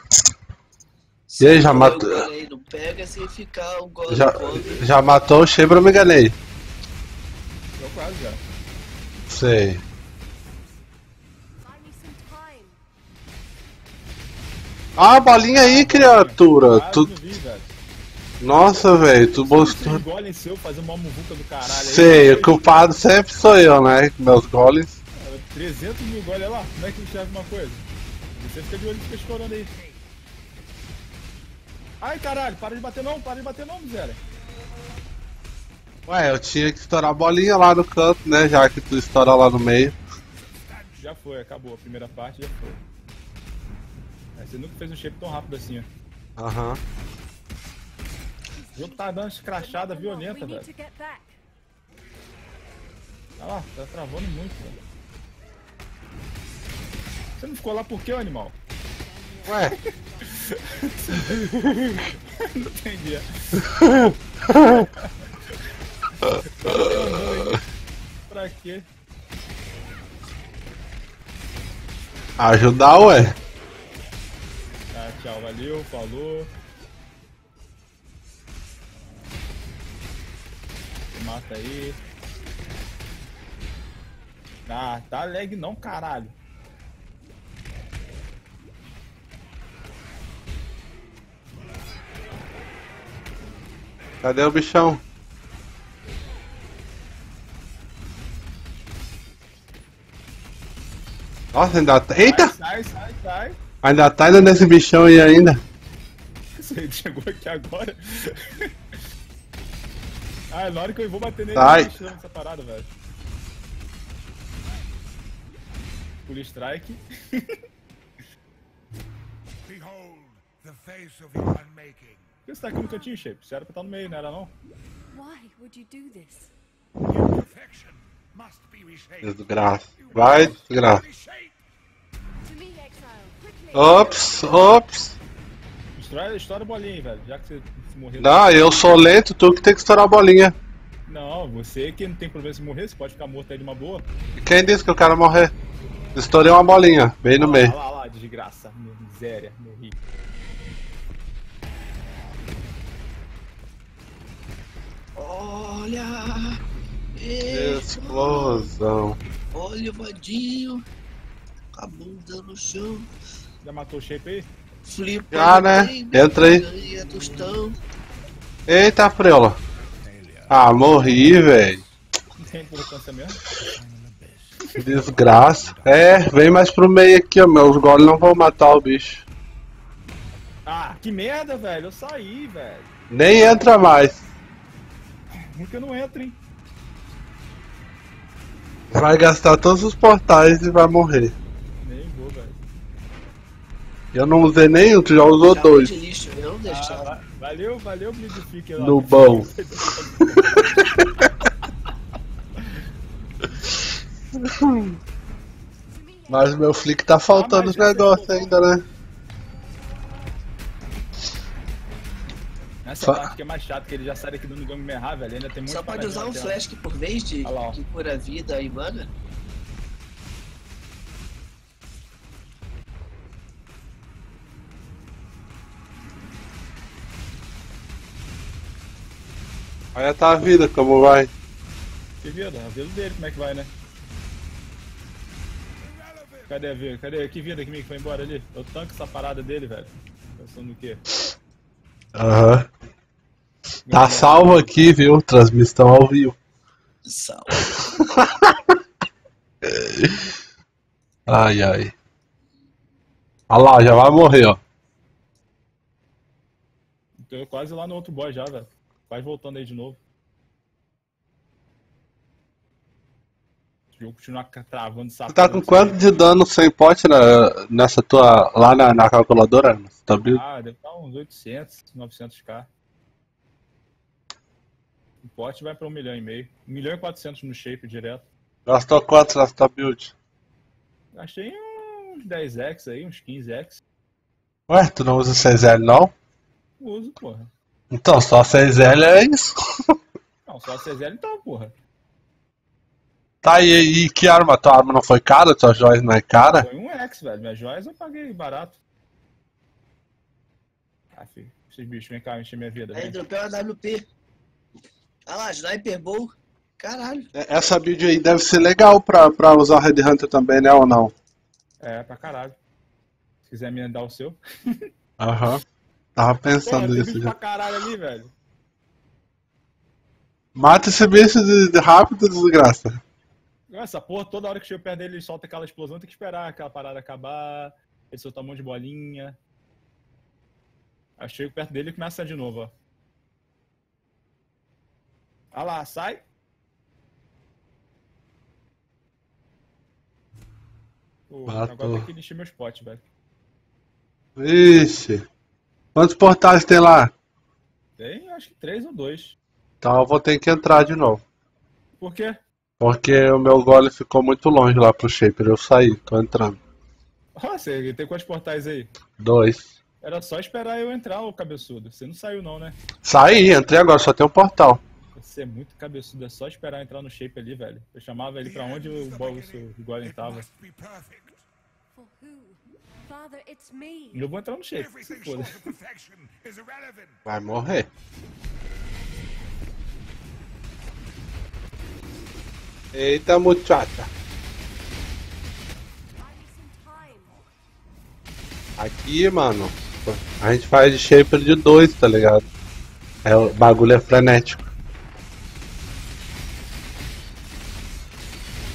S4: se
S1: E aí, já
S4: o
S1: matou-
S4: pega, sem ficar, o
S1: Já, já matou o shape, eu me enganei.
S2: Tô quase já.
S1: Sei. Ah, bolinha aí, criatura.
S2: Quase
S1: Tu...
S2: vi, velho.
S1: Nossa, velho, tu mostrou.
S2: golem seu fazer uma muvuca do caralho.
S1: Sei, o culpado sempre sou eu, né? Meus golems.
S2: Cara, 300 mil golem, olha lá. Como é que enxerga uma coisa? Você fica de olho e fica estourando aí. Ai, caralho, para de bater não, para de bater não, miséria.
S1: Ué, eu tinha que estourar a bolinha lá no canto, né? Já que tu estoura lá no meio.
S2: Já foi, acabou. A primeira parte já foi. Você nunca fez um shape tão rápido assim, ó.
S1: Aham.
S2: O jogo tá dando escrachada violenta, velho. Olha lá, tá travando muito, velho. Você não ficou lá por quê, animal?
S1: Ué, *laughs*
S2: Não entendi. *laughs* pra quê?
S1: ajudar, ué.
S2: Tchau, valeu, falou. Mata aí. Ah, tá lag não, caralho.
S1: Cadê o bichão? Nossa, ainda tá. Eita!
S2: Sai, sai, sai.
S1: Ainda tá indo nesse bichão aí ainda.
S2: Você chegou aqui agora. *laughs* ah, na hora que eu vou bater nele,
S1: Sai.
S2: eu essa parada, velho. Pull strike. *laughs*
S6: Behold the face of your unmaking.
S2: Por que você tá aqui no cantinho, Shape? Você era pra estar no meio, não era não?
S7: Why would you do this?
S6: Imperfection must be reshaped.
S1: Desgraça. Vai, desgraça. Ops, ops.
S2: Estoura, estoura a bolinha aí, velho. Já que você se morrer.
S1: Não, eu sou lento, tu que tem que estourar a bolinha.
S2: Não, você que não tem problema se morrer, você pode ficar morto aí de uma boa.
S1: Quem disse que eu quero morrer? Estourei uma bolinha, bem no
S2: Olha
S1: meio.
S2: lá, olha lá, lá, desgraça, miséria, morri.
S4: Olha!
S1: Explosão.
S4: olha o vadinho. Com a bunda no chão.
S2: Já matou o shape aí?
S4: Flipa.
S1: Já, né? Entra aí. Eita, Freula. Ah, morri, velho.
S2: Não tem importância mesmo.
S1: Desgraça. É, vem mais pro meio aqui, ó. Meus goles não vão matar o bicho.
S2: Ah, que merda, velho. Eu saí, velho.
S1: Nem entra mais.
S2: Nunca não entra, hein?
S1: Vai gastar todos os portais e vai morrer. Eu não usei nenhum, tu já usou
S4: Já
S1: dois.
S4: de lixo, não deixa.
S2: Ah, va- valeu, valeu, Blitzfique. lá.
S1: No bom. *laughs* Mas o meu flick tá faltando
S2: Ah,
S1: os negócios ainda, né?
S2: Essa
S1: Fa-
S2: parte que é mais chato, que ele já sai daqui do Nugami errar, velho. Ainda tem muito
S4: Só pode usar um flash que por vez de cura vida e mana.
S1: Olha tá a vida, como vai.
S2: Que vida, a vida dele, como é que vai, né? Cadê a vida? Cadê? Que vida que foi embora ali? Eu tanco essa parada dele, velho. Pensando no quê?
S1: Aham. Tá salvo aqui, viu? Transmissão ao vivo.
S4: Sal. *laughs*
S1: Ai, ai. Olha lá, já vai morrer, ó.
S2: Tô quase lá no outro boss já, velho. Quase voltando aí de novo. O jogo continua travando essa
S1: Tu tá com quanto de dano sem pote na, nessa tua. lá na, na calculadora? Tua build?
S2: Ah, deve estar uns 800, 900k. O pote vai pra 1 milhão e meio. 1 milhão e 400 no shape direto.
S1: Gastou quanto nessa tua build?
S2: Gastei uns 10x aí, uns 15x.
S1: Ué, tu não usa 6L não?
S2: Uso, porra.
S1: Então, só 6L é isso.
S2: Não, só a CZL então, porra.
S1: Tá, e, e que arma? Tua arma não foi cara? Tua joia não é cara?
S2: Foi um X, velho. Minhas joias eu paguei barato. Ah, filho. Esses bichos, vem cá, encher minha vida.
S4: Aí dropei uma WP. Olha lá, Sniper Bow. Caralho.
S1: É, Essa build aí deve ser legal pra, pra usar Red Hunter também, né? Ou não?
S2: É, pra caralho. Se quiser me dar o seu. *laughs*
S1: Aham. Tava pensando nisso
S2: bicho
S1: já.
S2: pra caralho ali, velho.
S1: Mata esse bicho de, de rápido, desgraça.
S2: Essa porra, toda hora que chega perto dele, ele solta aquela explosão, tem que esperar aquela parada acabar. Ele solta um monte de bolinha. Aí eu chego perto dele e começa de novo, ó. Ah lá, sai. Pô,
S1: Matou.
S2: agora tem que encher meus potes, velho.
S1: Ixi. Quantos portais tem lá?
S2: Tem acho que três ou dois.
S1: Então eu vou ter que entrar de novo.
S2: Por quê?
S1: Porque o meu gole ficou muito longe lá pro Shaper. Eu saí, tô entrando.
S2: Ah, você tem quantos portais aí?
S1: Dois.
S2: Era só esperar eu entrar, ô cabeçudo. Você não saiu não, né?
S1: Saí, entrei agora, só tem um portal.
S2: Você é muito cabeçudo, é só esperar entrar no shape ali, velho. Eu chamava ele pra onde o, o seu Golem tava.
S7: Father, it's me.
S2: Eu vou entrar no
S6: irrelevant.
S1: Vai morrer. Eita, muchacha. Aqui, mano, a gente faz de Shaper de dois, tá ligado? É, o bagulho é frenético.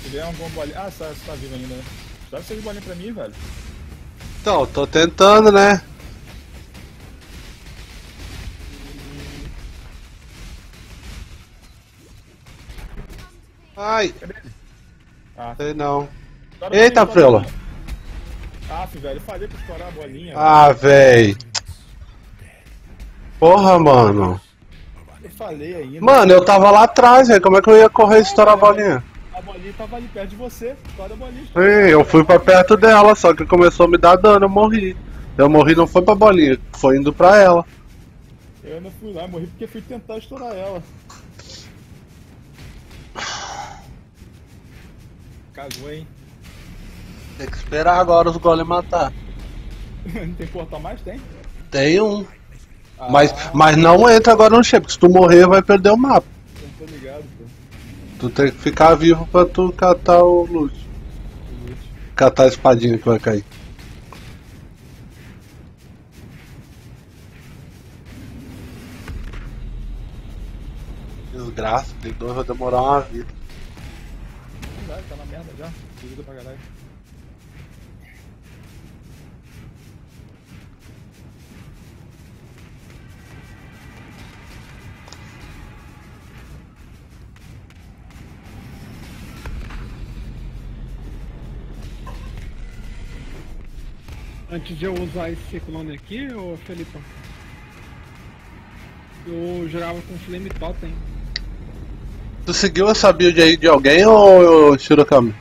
S2: Se vier um bom bolinho. Ah, você você tá vivo ainda, né? Dá você de bolinha pra mim, velho.
S1: Então, tô tentando, né? Ai,
S2: Ah,
S1: sei não. Eita,
S2: bolinha. Ah, velho, eu falei pra estourar a bolinha.
S1: Ah, véi. Porra, mano.
S2: velho. Eu falei ainda.
S1: Mano, eu tava lá atrás, velho. Como é que eu ia correr e estourar a bolinha?
S2: Tava ali perto de você. Estoura a bolinha.
S1: Ei, eu fui pra perto dela, só que começou a me dar dano, eu morri. Eu morri não foi pra bolinha, foi indo pra ela.
S2: Eu não fui lá, morri porque fui tentar estourar ela. Cagou, hein?
S1: Tem que esperar agora os golems matar. *laughs*
S2: Não tem portal mais? Tem?
S1: Tem um. Mas,
S2: Ah,
S1: mas não entra agora no shape, porque se tu morrer vai perder o mapa. Tu tem que ficar vivo pra tu catar o loot. Catar a espadinha que vai cair. Desgraça, tem dois vai demorar uma vida.
S2: Não vai, tá na merda já. Ajuda pra caralho.
S3: Antes de eu usar esse clone aqui, ô Felipe, eu jogava com Flame Totem.
S1: Tu seguiu essa build aí de alguém ou Shirokami?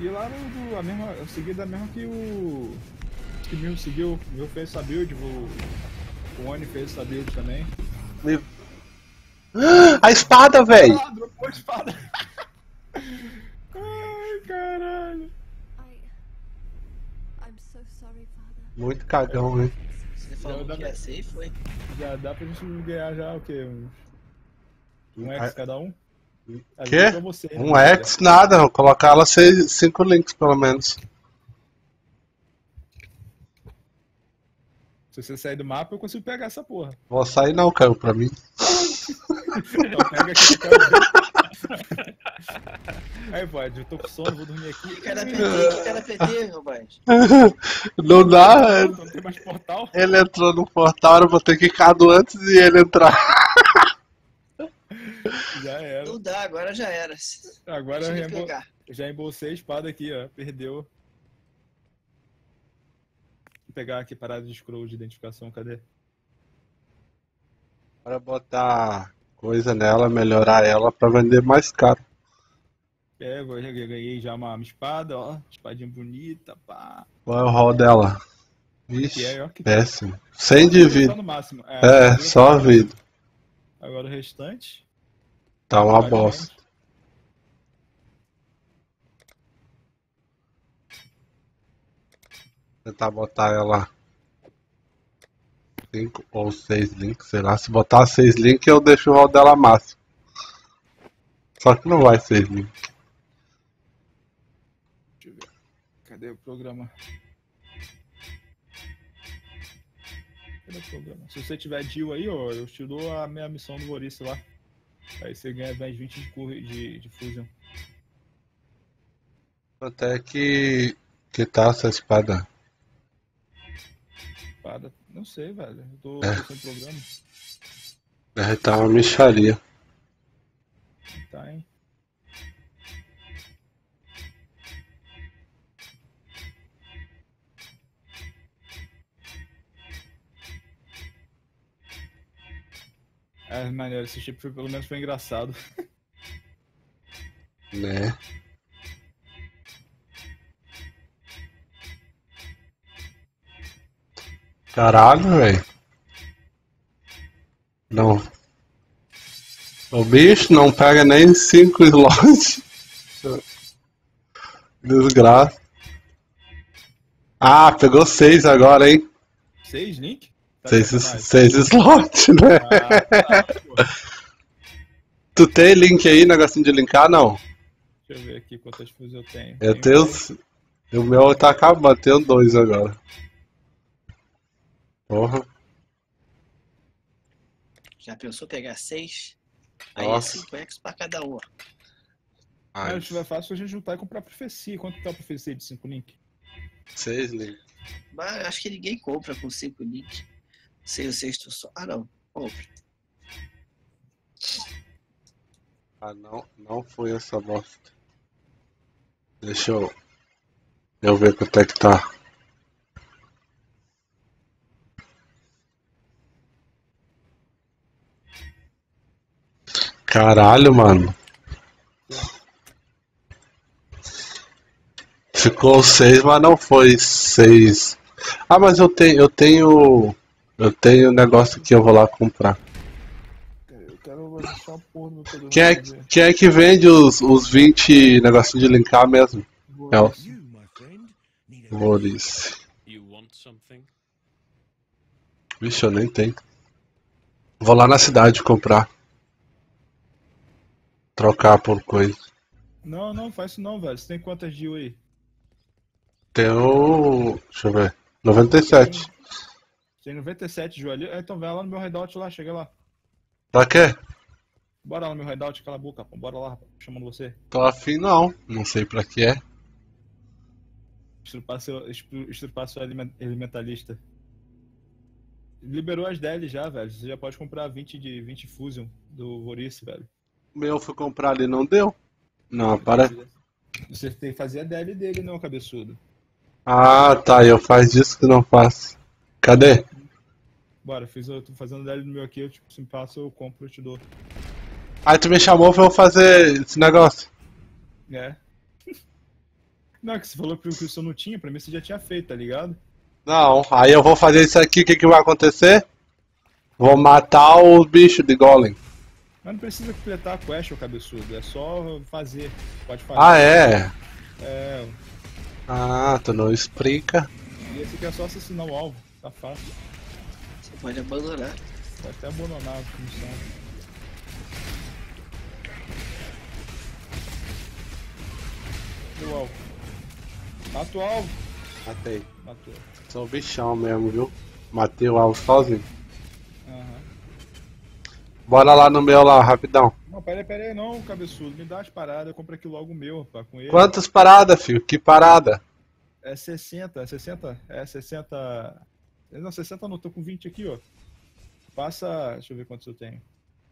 S2: E lá no, do, a mesma, eu segui da mesma que o. Que o Mil seguiu. O Mil fez essa build, o. O Oni fez essa build também. *gasps*
S1: A espada, véi!
S2: Ah, dropou a espada! *laughs* Ai, caralho!
S1: Muito cagão, hein?
S4: Você falou
S2: dá
S4: que
S2: pra-
S4: ia ser e foi.
S2: Já dá pra gente ganhar já o quê? Um, um X cada um? Às
S1: Quê?
S2: vezes pra você, né,
S1: Um
S2: Maria?
S1: X nada, vou colocar ela seis, cinco links pelo menos.
S2: Se você sair do mapa, eu consigo pegar essa porra.
S1: Vou sair não, caiu pra mim.
S2: Então pega aqui que eu quero ver. Aí, pode, eu tô com sono, vou dormir aqui.
S4: Que cara PT, que cara PT, rapaz.
S1: Não dá,
S2: Não tem mais portal.
S1: ele entrou no portal, eu vou ter que do antes de ele entrar. *laughs*
S2: Já era.
S4: Não dá, agora já era.
S2: Agora eu
S4: Deixa eu
S2: reembo-
S4: pegar.
S2: já embolsei a espada aqui, ó. Perdeu. Pegar aqui parada de scroll de identificação, cadê?
S1: Bora botar coisa nela, melhorar ela pra vender mais caro.
S2: É, eu já ganhei já uma, espada, ó. Espadinha bonita, pá.
S1: Qual é o rol dela? Vixe,
S2: é, ó. Que
S1: péssimo. Sem de
S2: Só
S1: vida.
S2: no máximo.
S1: É, só a vida.
S2: Agora o restante.
S1: Tá uma bosta. Tentar botar ela 5 ou 6 links, sei lá. Se botar 6 links eu deixo o rol dela máximo. Só que não vai 6 links.
S2: Deixa eu ver. Cadê o programa? Cadê o programa? Se você tiver deal aí, ó, eu te dou a minha missão do Boris lá. Aí você ganha mais 20 de, cur- de, de Fusion.
S1: Até que. Que tá essa espada?
S2: Espada. Não sei, velho. Eu tô,
S1: É.
S2: tô sem programa.
S1: Deve tá uma micharia.
S2: Tá, hein? É, maneiro, esse chip foi- pelo menos foi engraçado. *laughs*
S1: Né? Caralho, velho. Não. O bicho não pega nem 5 slots. *laughs* Desgraça. Ah, pegou 6 agora, hein?
S2: Seis, Link? Tá
S1: 6
S2: de sacanagem.
S1: seis slots, *laughs* né?
S2: Ah, tá.
S1: Tu tem link aí, negocinho de linkar? Não.
S2: Deixa eu ver aqui quantas fuzes eu tenho.
S1: Eu tenho. os- O meu tá acabando, tenho dois agora. Porra.
S4: Já pensou pegar seis? Aí é
S1: Nossa.
S4: 5 X pra cada um. ó.
S2: Ah,
S1: Ai,
S2: se tiver fácil a gente juntar e comprar profecia. Quanto tá a profecia de 5 Link?
S1: seis links.
S4: Mas acho que ninguém compra com 5 links. Sem o sexto só. Ah, não. Compra.
S1: Ah, não, não foi essa bosta. Deixa eu. Eu ver quanto é que tá. Caralho, mano. Ficou seis, mas não foi seis. Ah, mas eu tenho, eu tenho, eu tenho um negócio que eu vou lá comprar.
S2: Eu quero achar porra programa.
S1: Quem é, quem é que vende os, os 20 negocinho de linkar mesmo? É o Boris.
S8: You want something?
S1: Vixe, eu nem tenho. Vou lá na cidade comprar. Trocar por coisa.
S2: Não, não, faz isso não, velho. Você tem quantas Jill aí?
S1: Tenho. Deixa eu ver. 97.
S2: Tem 97 Jill ali. Ah, Então vai lá no meu hideout lá, chega lá.
S1: Pra quê?
S2: Bora lá no meu hideout, cala a boca, pô. Bora lá, rapaz. Chamando você.
S1: Tô afim não. Não sei pra que é.
S2: Estrupar seu, estrupar seu elementalista. Liberou as DL já, velho. Você já pode comprar 20 de 20 Fusion do Vorice, velho.
S1: O meu fui comprar ali não deu. Não, para.
S2: Você tem que fazer a DL dele, não, cabeçudo.
S1: Ah, tá. Eu faz isso que não faço. Cadê?
S2: Bora, fiz, eu tô fazendo DL no meu aqui, eu tipo, se me passa, eu compro, eu te dou.
S1: Aí tu me chamou pra eu fazer esse negócio.
S2: É. *laughs* Não, é que você falou que o seu não tinha, pra mim você já tinha feito, tá ligado?
S1: Não, aí eu vou fazer isso aqui, o que, que vai acontecer? Vou matar os bichos de golem.
S2: Mas não precisa completar a quest, ô cabeçudo, é só fazer. Pode fazer.
S1: Ah, é?
S2: É,
S1: Ah, tu não explica.
S2: e esse aqui é só assassinar o alvo, tá fácil.
S4: Você pode abandonar.
S2: Pode até abandonar a missão. Matei o alvo. Mata o alvo.
S1: Matei.
S2: Matou.
S1: Sou bichão mesmo, viu? Matei o alvo sozinho. Bora lá no meu lá, rapidão.
S2: Não, pera aí, pera aí, não, cabeçudo. Me dá as paradas, eu compro aqui logo o meu, rapaz, com ele.
S1: Quantas paradas, filho? Que parada?
S2: É 60, é 60? É 60. Não, 60 não, tô com 20 aqui, ó. Passa. Deixa eu ver quantos eu tenho.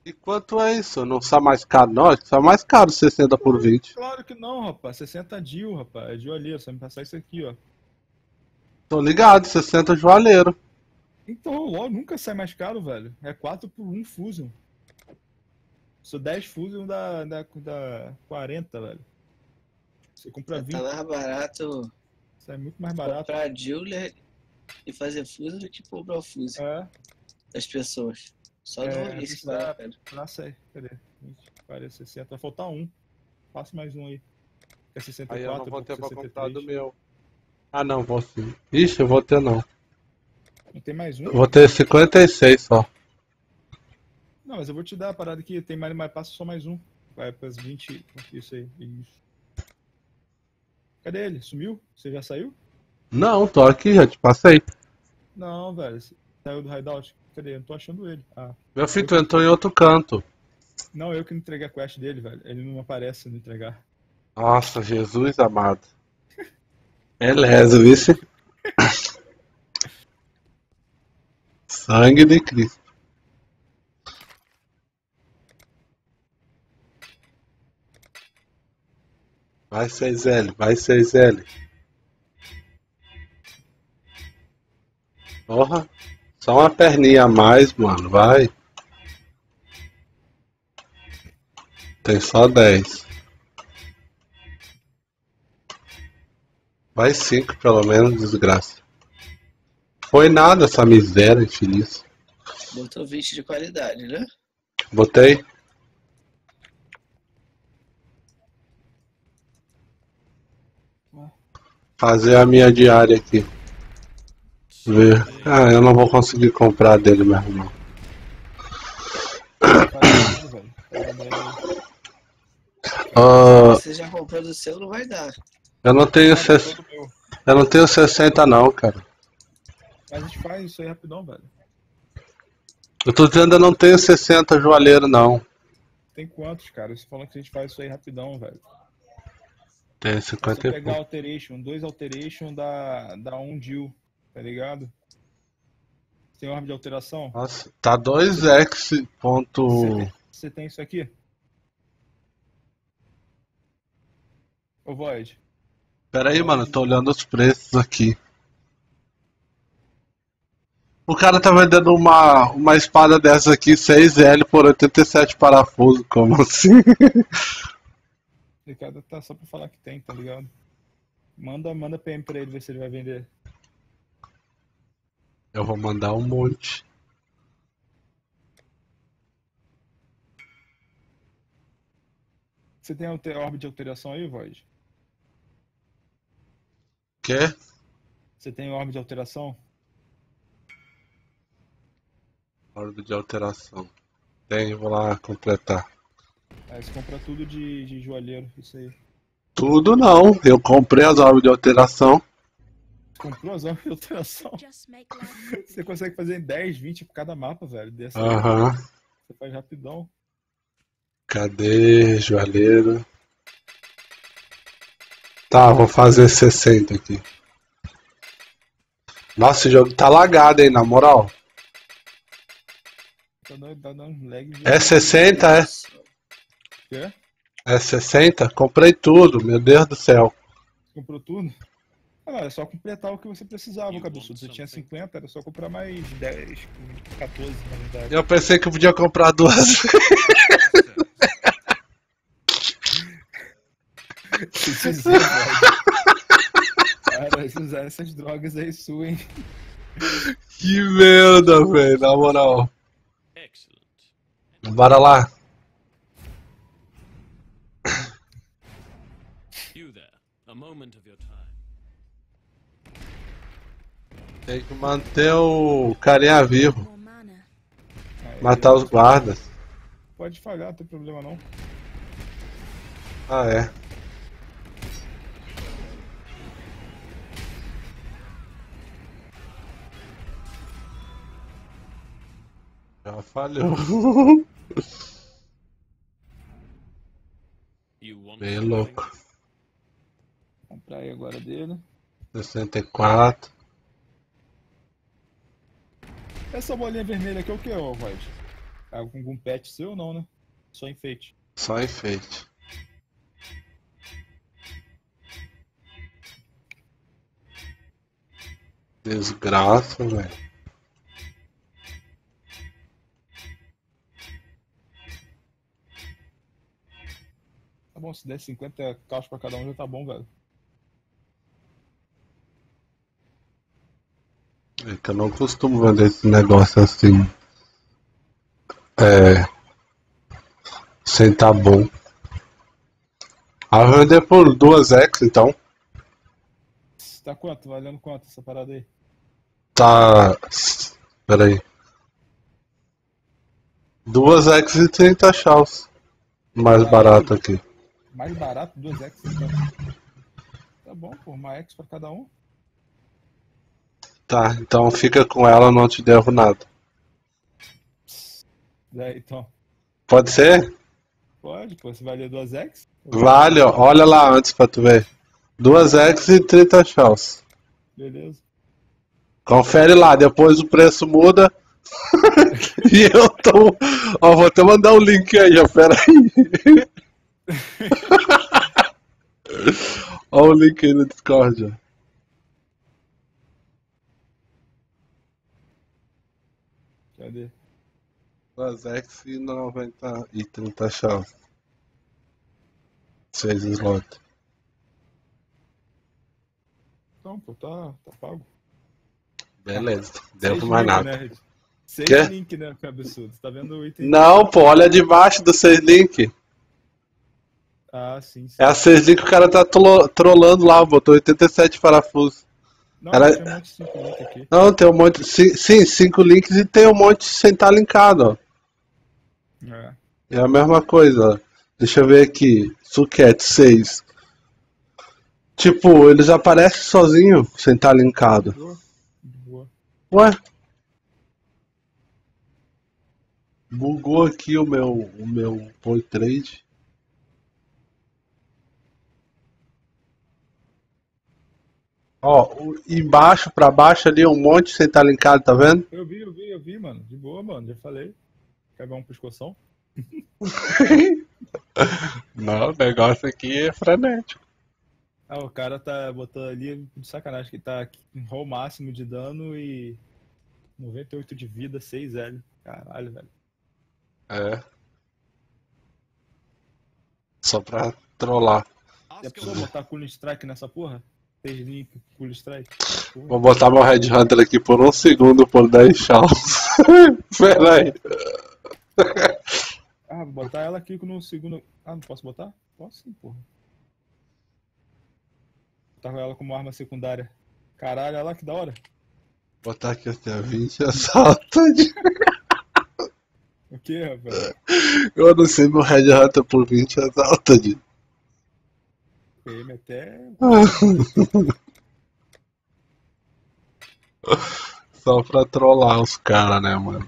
S1: E quanto é isso? Não sai mais caro, não? Sai mais caro 60 por 20.
S2: Claro que não, rapaz. 60 Dil, rapaz. É joalheiro, só me passar isso aqui, ó.
S1: Tô ligado, 60 joalheiro.
S2: Então, LOL nunca sai mais caro, velho. É 4 por 1 Fusion. Sou 10 Fusion da, da, da 40, velho. Você compra 20,
S4: Tá mais barato
S2: sai muito mais barato.
S4: comprar Julia e fazer fuso do que comprar o fuso
S2: É,
S4: das pessoas. Só
S2: É,
S4: no Rorice que
S2: tá-
S4: vale a pena.
S2: passa aí. Cadê? 20, 40, 60. Vai faltar um. Passa mais um aí. É 64,
S1: Aí eu não vou ter pra
S2: com
S1: comprar do
S2: 63.
S1: meu. Ah, não, vou sim. Ixi, eu vou ter não.
S2: Não tem mais um?
S1: Eu vou ter 56 só.
S2: Não, mas eu vou te dar a parada aqui. Tem mais, mais passa só mais um. Vai para 20. Isso aí. Isso. Cadê ele? Sumiu? Você já saiu?
S1: Não, tô aqui, já te passei.
S2: Não, velho. Saiu do hideout. Cadê? Eu não tô achando ele. Ah.
S1: Meu filho, tu entrou em outro canto.
S2: Não, eu que entreguei a quest dele, velho. Ele não aparece no entregar.
S1: Nossa, Jesus amado. É leso, vice. *laughs* Sangue de Cristo. Vai 6L, vai 6L. Porra, só uma perninha a mais, mano, vai. Tem só 10. Vai 5 pelo menos, desgraça. Foi nada essa miséria infeliz.
S4: Botou 20 de qualidade, né?
S1: Botei. Fazer a minha diária aqui. Ver. Ah, eu não vou conseguir comprar dele mesmo não. *coughs* Ah,
S4: Você já comprou do seu, não vai dar.
S1: eu não tenho
S2: Ah,
S1: ses-
S2: todo meu.
S1: eu não tenho 60 não, cara.
S2: Mas a gente faz isso aí rapidão, velho.
S1: Eu tô dizendo eu não tenho 60 joalheiro não.
S2: Tem quantos, cara? Você falou que a gente faz isso aí rapidão, velho. Só
S1: 50 e
S2: pegar
S1: pouco.
S2: Alteration, dois Alteration dá, dá um Deal, tá ligado? Tem ordem de alteração?
S1: Nossa, tá 2x ponto...
S2: Você tem, você tem isso aqui? Ô Void,
S1: Pera aí, mano, tô olhando os preços aqui. O cara tá vendendo uma, uma espada dessa aqui, 6L por 87 parafusos, como assim? *laughs*
S2: Ricardo tá só pra falar que tem, tá ligado? Manda, manda PM pra ele ver se ele vai vender.
S1: Eu vou mandar um monte.
S2: Você tem alter, orbe de alteração aí, Void?
S1: Quê?
S2: Você tem orbe de alteração?
S1: Orbe de alteração. Tem, vou lá completar.
S2: Aí você compra tudo de, de joalheiro, isso aí.
S1: Tudo não, eu comprei as orbes de alteração.
S2: Comprou as armas de alteração. *laughs* Você consegue fazer em 10, 20 por cada mapa, velho. Dessa
S1: Aham.
S2: Você faz rapidão.
S1: Cadê, joalheiro? Tá, vou fazer 60 aqui. Nossa, esse jogo tá lagado, hein, na moral.
S2: Tá dando, tá dando lag.
S1: É 60, é? É 60? Comprei tudo, meu Deus do céu.
S2: Comprou tudo? Ah, é só completar o que você precisava, cabeçudo. Você tinha 50, era só comprar mais 10, 14, na verdade.
S1: Eu pensei que eu podia comprar duas.
S2: Cara, se usar essas drogas aí sua, hein?
S1: que merda, velho, na moral.
S8: Excellent.
S1: Bora lá. Tem que manter o carinha vivo.
S2: Aí,
S1: Matar os guardas.
S2: Pode falhar, não tem problema não.
S1: Ah, é. Já falhou.
S8: You want
S1: Bem
S8: something?
S1: louco.
S2: Comprar aí agora dele.
S1: 64.
S2: Essa bolinha vermelha aqui é o que, ô Void? Com algum pet seu ou não, né? Só enfeite.
S1: Só enfeite. Desgraça, velho.
S2: Tá bom, se der 50 caos pra cada um já tá bom, velho.
S1: É que eu não costumo vender esse negócio assim. É. Sem tá bom. Ah, vou vender por duas X então.
S2: Tá quanto? Valendo quanto essa parada aí?
S1: Tá. Pera aí. Duas X e 30 chaus. Mais barato aqui.
S2: Mais barato, duas X então. Tá bom, pô, uma X pra cada um.
S1: Tá, então fica com ela, não te devo nada.
S2: Daí, então.
S1: Pode ser?
S2: Pode, pô, se valer duas X.
S1: Vale, ó. Olha lá antes pra tu ver. Duas X e 30 chaus.
S2: Beleza.
S1: Confere lá, depois o preço muda. *laughs* e eu tô. Ó, vou até mandar o link aí, ó. Pera aí. *laughs* ó o link aí no Discord, ó.
S2: Cadê?
S1: Duas X e 90 e 30 chaves. 6 slots.
S2: Então, pô, tá, tá pago.
S1: Beleza, devo mais nada.
S2: Né? Seis
S1: Quê?
S2: link, né, cabeçudo? Tá vendo o item?
S1: Não, pô, olha debaixo do 6 link.
S2: Ah, sim, sim.
S1: É a 6 link que o cara tá trollando lá, botou 87 parafusos.
S2: Não,
S1: ela-
S2: tem um monte de cinco link aqui.
S1: Não, tem um monte. Sim, sim, 5 links e tem um monte sem estar linkado.
S2: É.
S1: É a mesma coisa. Deixa eu ver aqui. Suquete 6. Tipo, eles aparecem sozinho sem estar linkado.
S2: Boa. Boa.
S1: Ué? Bugou aqui o meu, o meu Point Trade. Ó, embaixo pra baixo ali um monte sem estar linkado, tá vendo?
S2: Eu vi, eu vi, eu vi, mano. De boa, mano. Já falei. Quer ver um pescoção? *laughs*
S1: Não, o negócio aqui é frenético.
S2: Ah, o cara tá botando ali de sacanagem que tá em roll máximo de dano e 98 de vida, 6 L. Caralho, velho.
S1: É. Só pra trollar.
S2: Já precisou botar Cool Strike nessa porra? 6 link, Cool Strike.
S1: Vou botar meu Red Hunter aqui por um segundo por 10 chaus. *laughs* Pera aí.
S2: Ah, vou botar ela aqui no segundo. Ah, não posso botar? Posso sim, porra. Botar ela como arma secundária. Caralho, olha lá que da hora.
S1: Botar aqui até 20 assalta de.
S2: que, rapaz?
S1: Eu anunciei meu Red Hunter por 20 reais alta de.
S2: PM até. *laughs*
S1: Só pra trollar os caras, né, mano?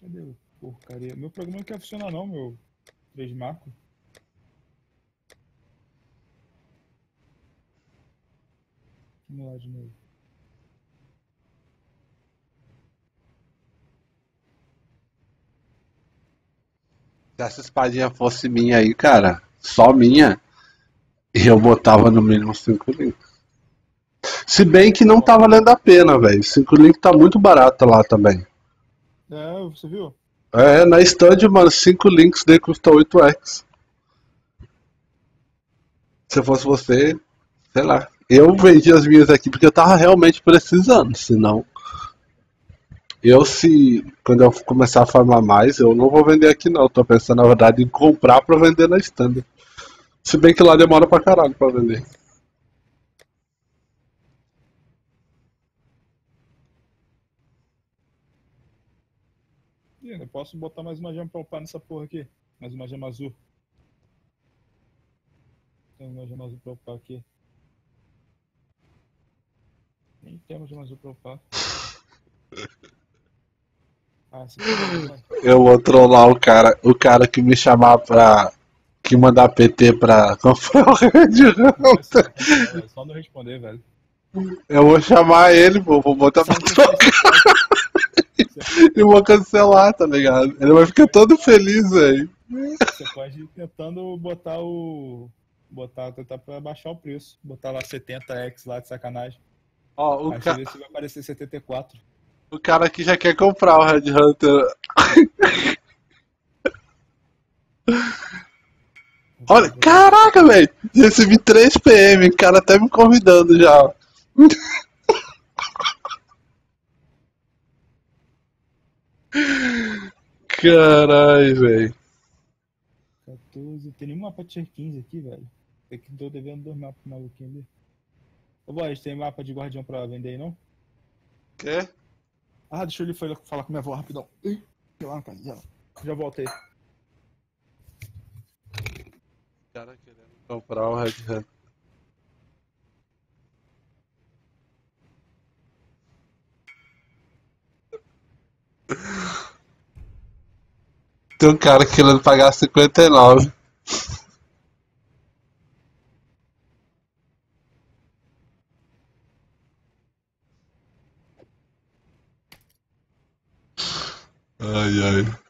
S2: Cadê o porcaria? Meu programa não quer funcionar não, meu. 3 marco. Vamos lá de novo.
S1: Se essa espadinha fosse minha aí, cara, só minha, eu botava no mínimo 5 links. Se bem que não tá valendo a pena, velho. 5 links tá muito barato lá também.
S2: É, você viu?
S1: É, na stand, mano, 5 links daí custa 8x. Se eu fosse você, sei lá. Eu vendi as minhas aqui porque eu tava realmente precisando, senão. Eu se. Quando eu começar a farmar mais, eu não vou vender aqui não. Eu tô pensando na verdade em comprar pra vender na stand. Se bem que lá demora pra caralho pra vender.
S2: Ih, eu posso botar mais uma gema pra upar nessa porra aqui. Mais uma gema azul. Tem uma gema azul pra upar aqui. Nem tem uma gema azul pra upar. Ah, vai.
S1: Eu vou trollar o cara, o cara que me chamar pra. Que mandar PT pra comprar o *laughs* Red Hunter.
S2: É só não responder, velho.
S1: Eu vou chamar ele, pô, vou botar pra trocar. *laughs* E vou cancelar, tá ligado? Ele vai ficar todo feliz, velho.
S2: Você pode ir tentando botar o. Botar, tentar pra baixar o preço. Botar lá 70x lá de sacanagem.
S1: Ó, o,
S2: Aí
S1: ca-
S2: você vê se vai aparecer 74.
S1: o cara aqui já quer comprar o Red Hunter. *laughs* Olha, caraca, velho! Recebi 3 PM, o cara até me convidando já. Caralho, velho.
S2: 14. Tem nenhum mapa de tier 15 aqui, velho. Tem que tô devendo dois mapas pro maluquinho ali. Ô, boys, tem mapa de guardião pra vender aí, não?
S1: Quer?
S2: Ah, deixa eu ir fa- falar com minha avó rapidão. Ih, lá, cara. Já, já voltei.
S1: Cara querendo comprar o Red Hunter. Tem um cara querendo pagar 59. Ai, ai.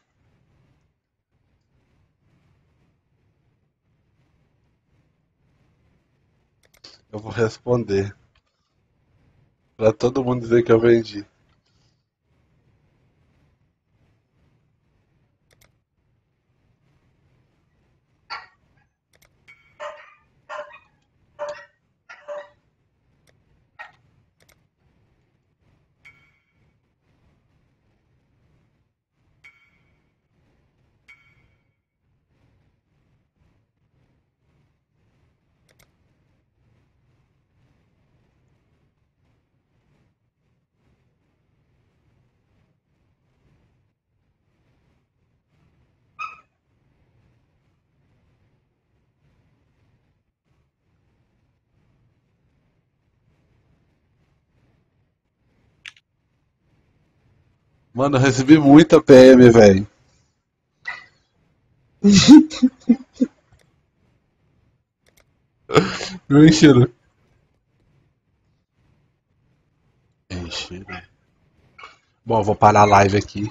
S1: Eu vou responder. Pra todo mundo dizer que eu vendi. Mano, eu recebi muita PM, velho. *laughs* Meu encheiro. Encheiro. Bom, vou parar a live aqui.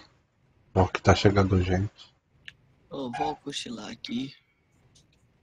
S1: Bom, que tá chegando gente.
S4: Eu vou cochilar aqui.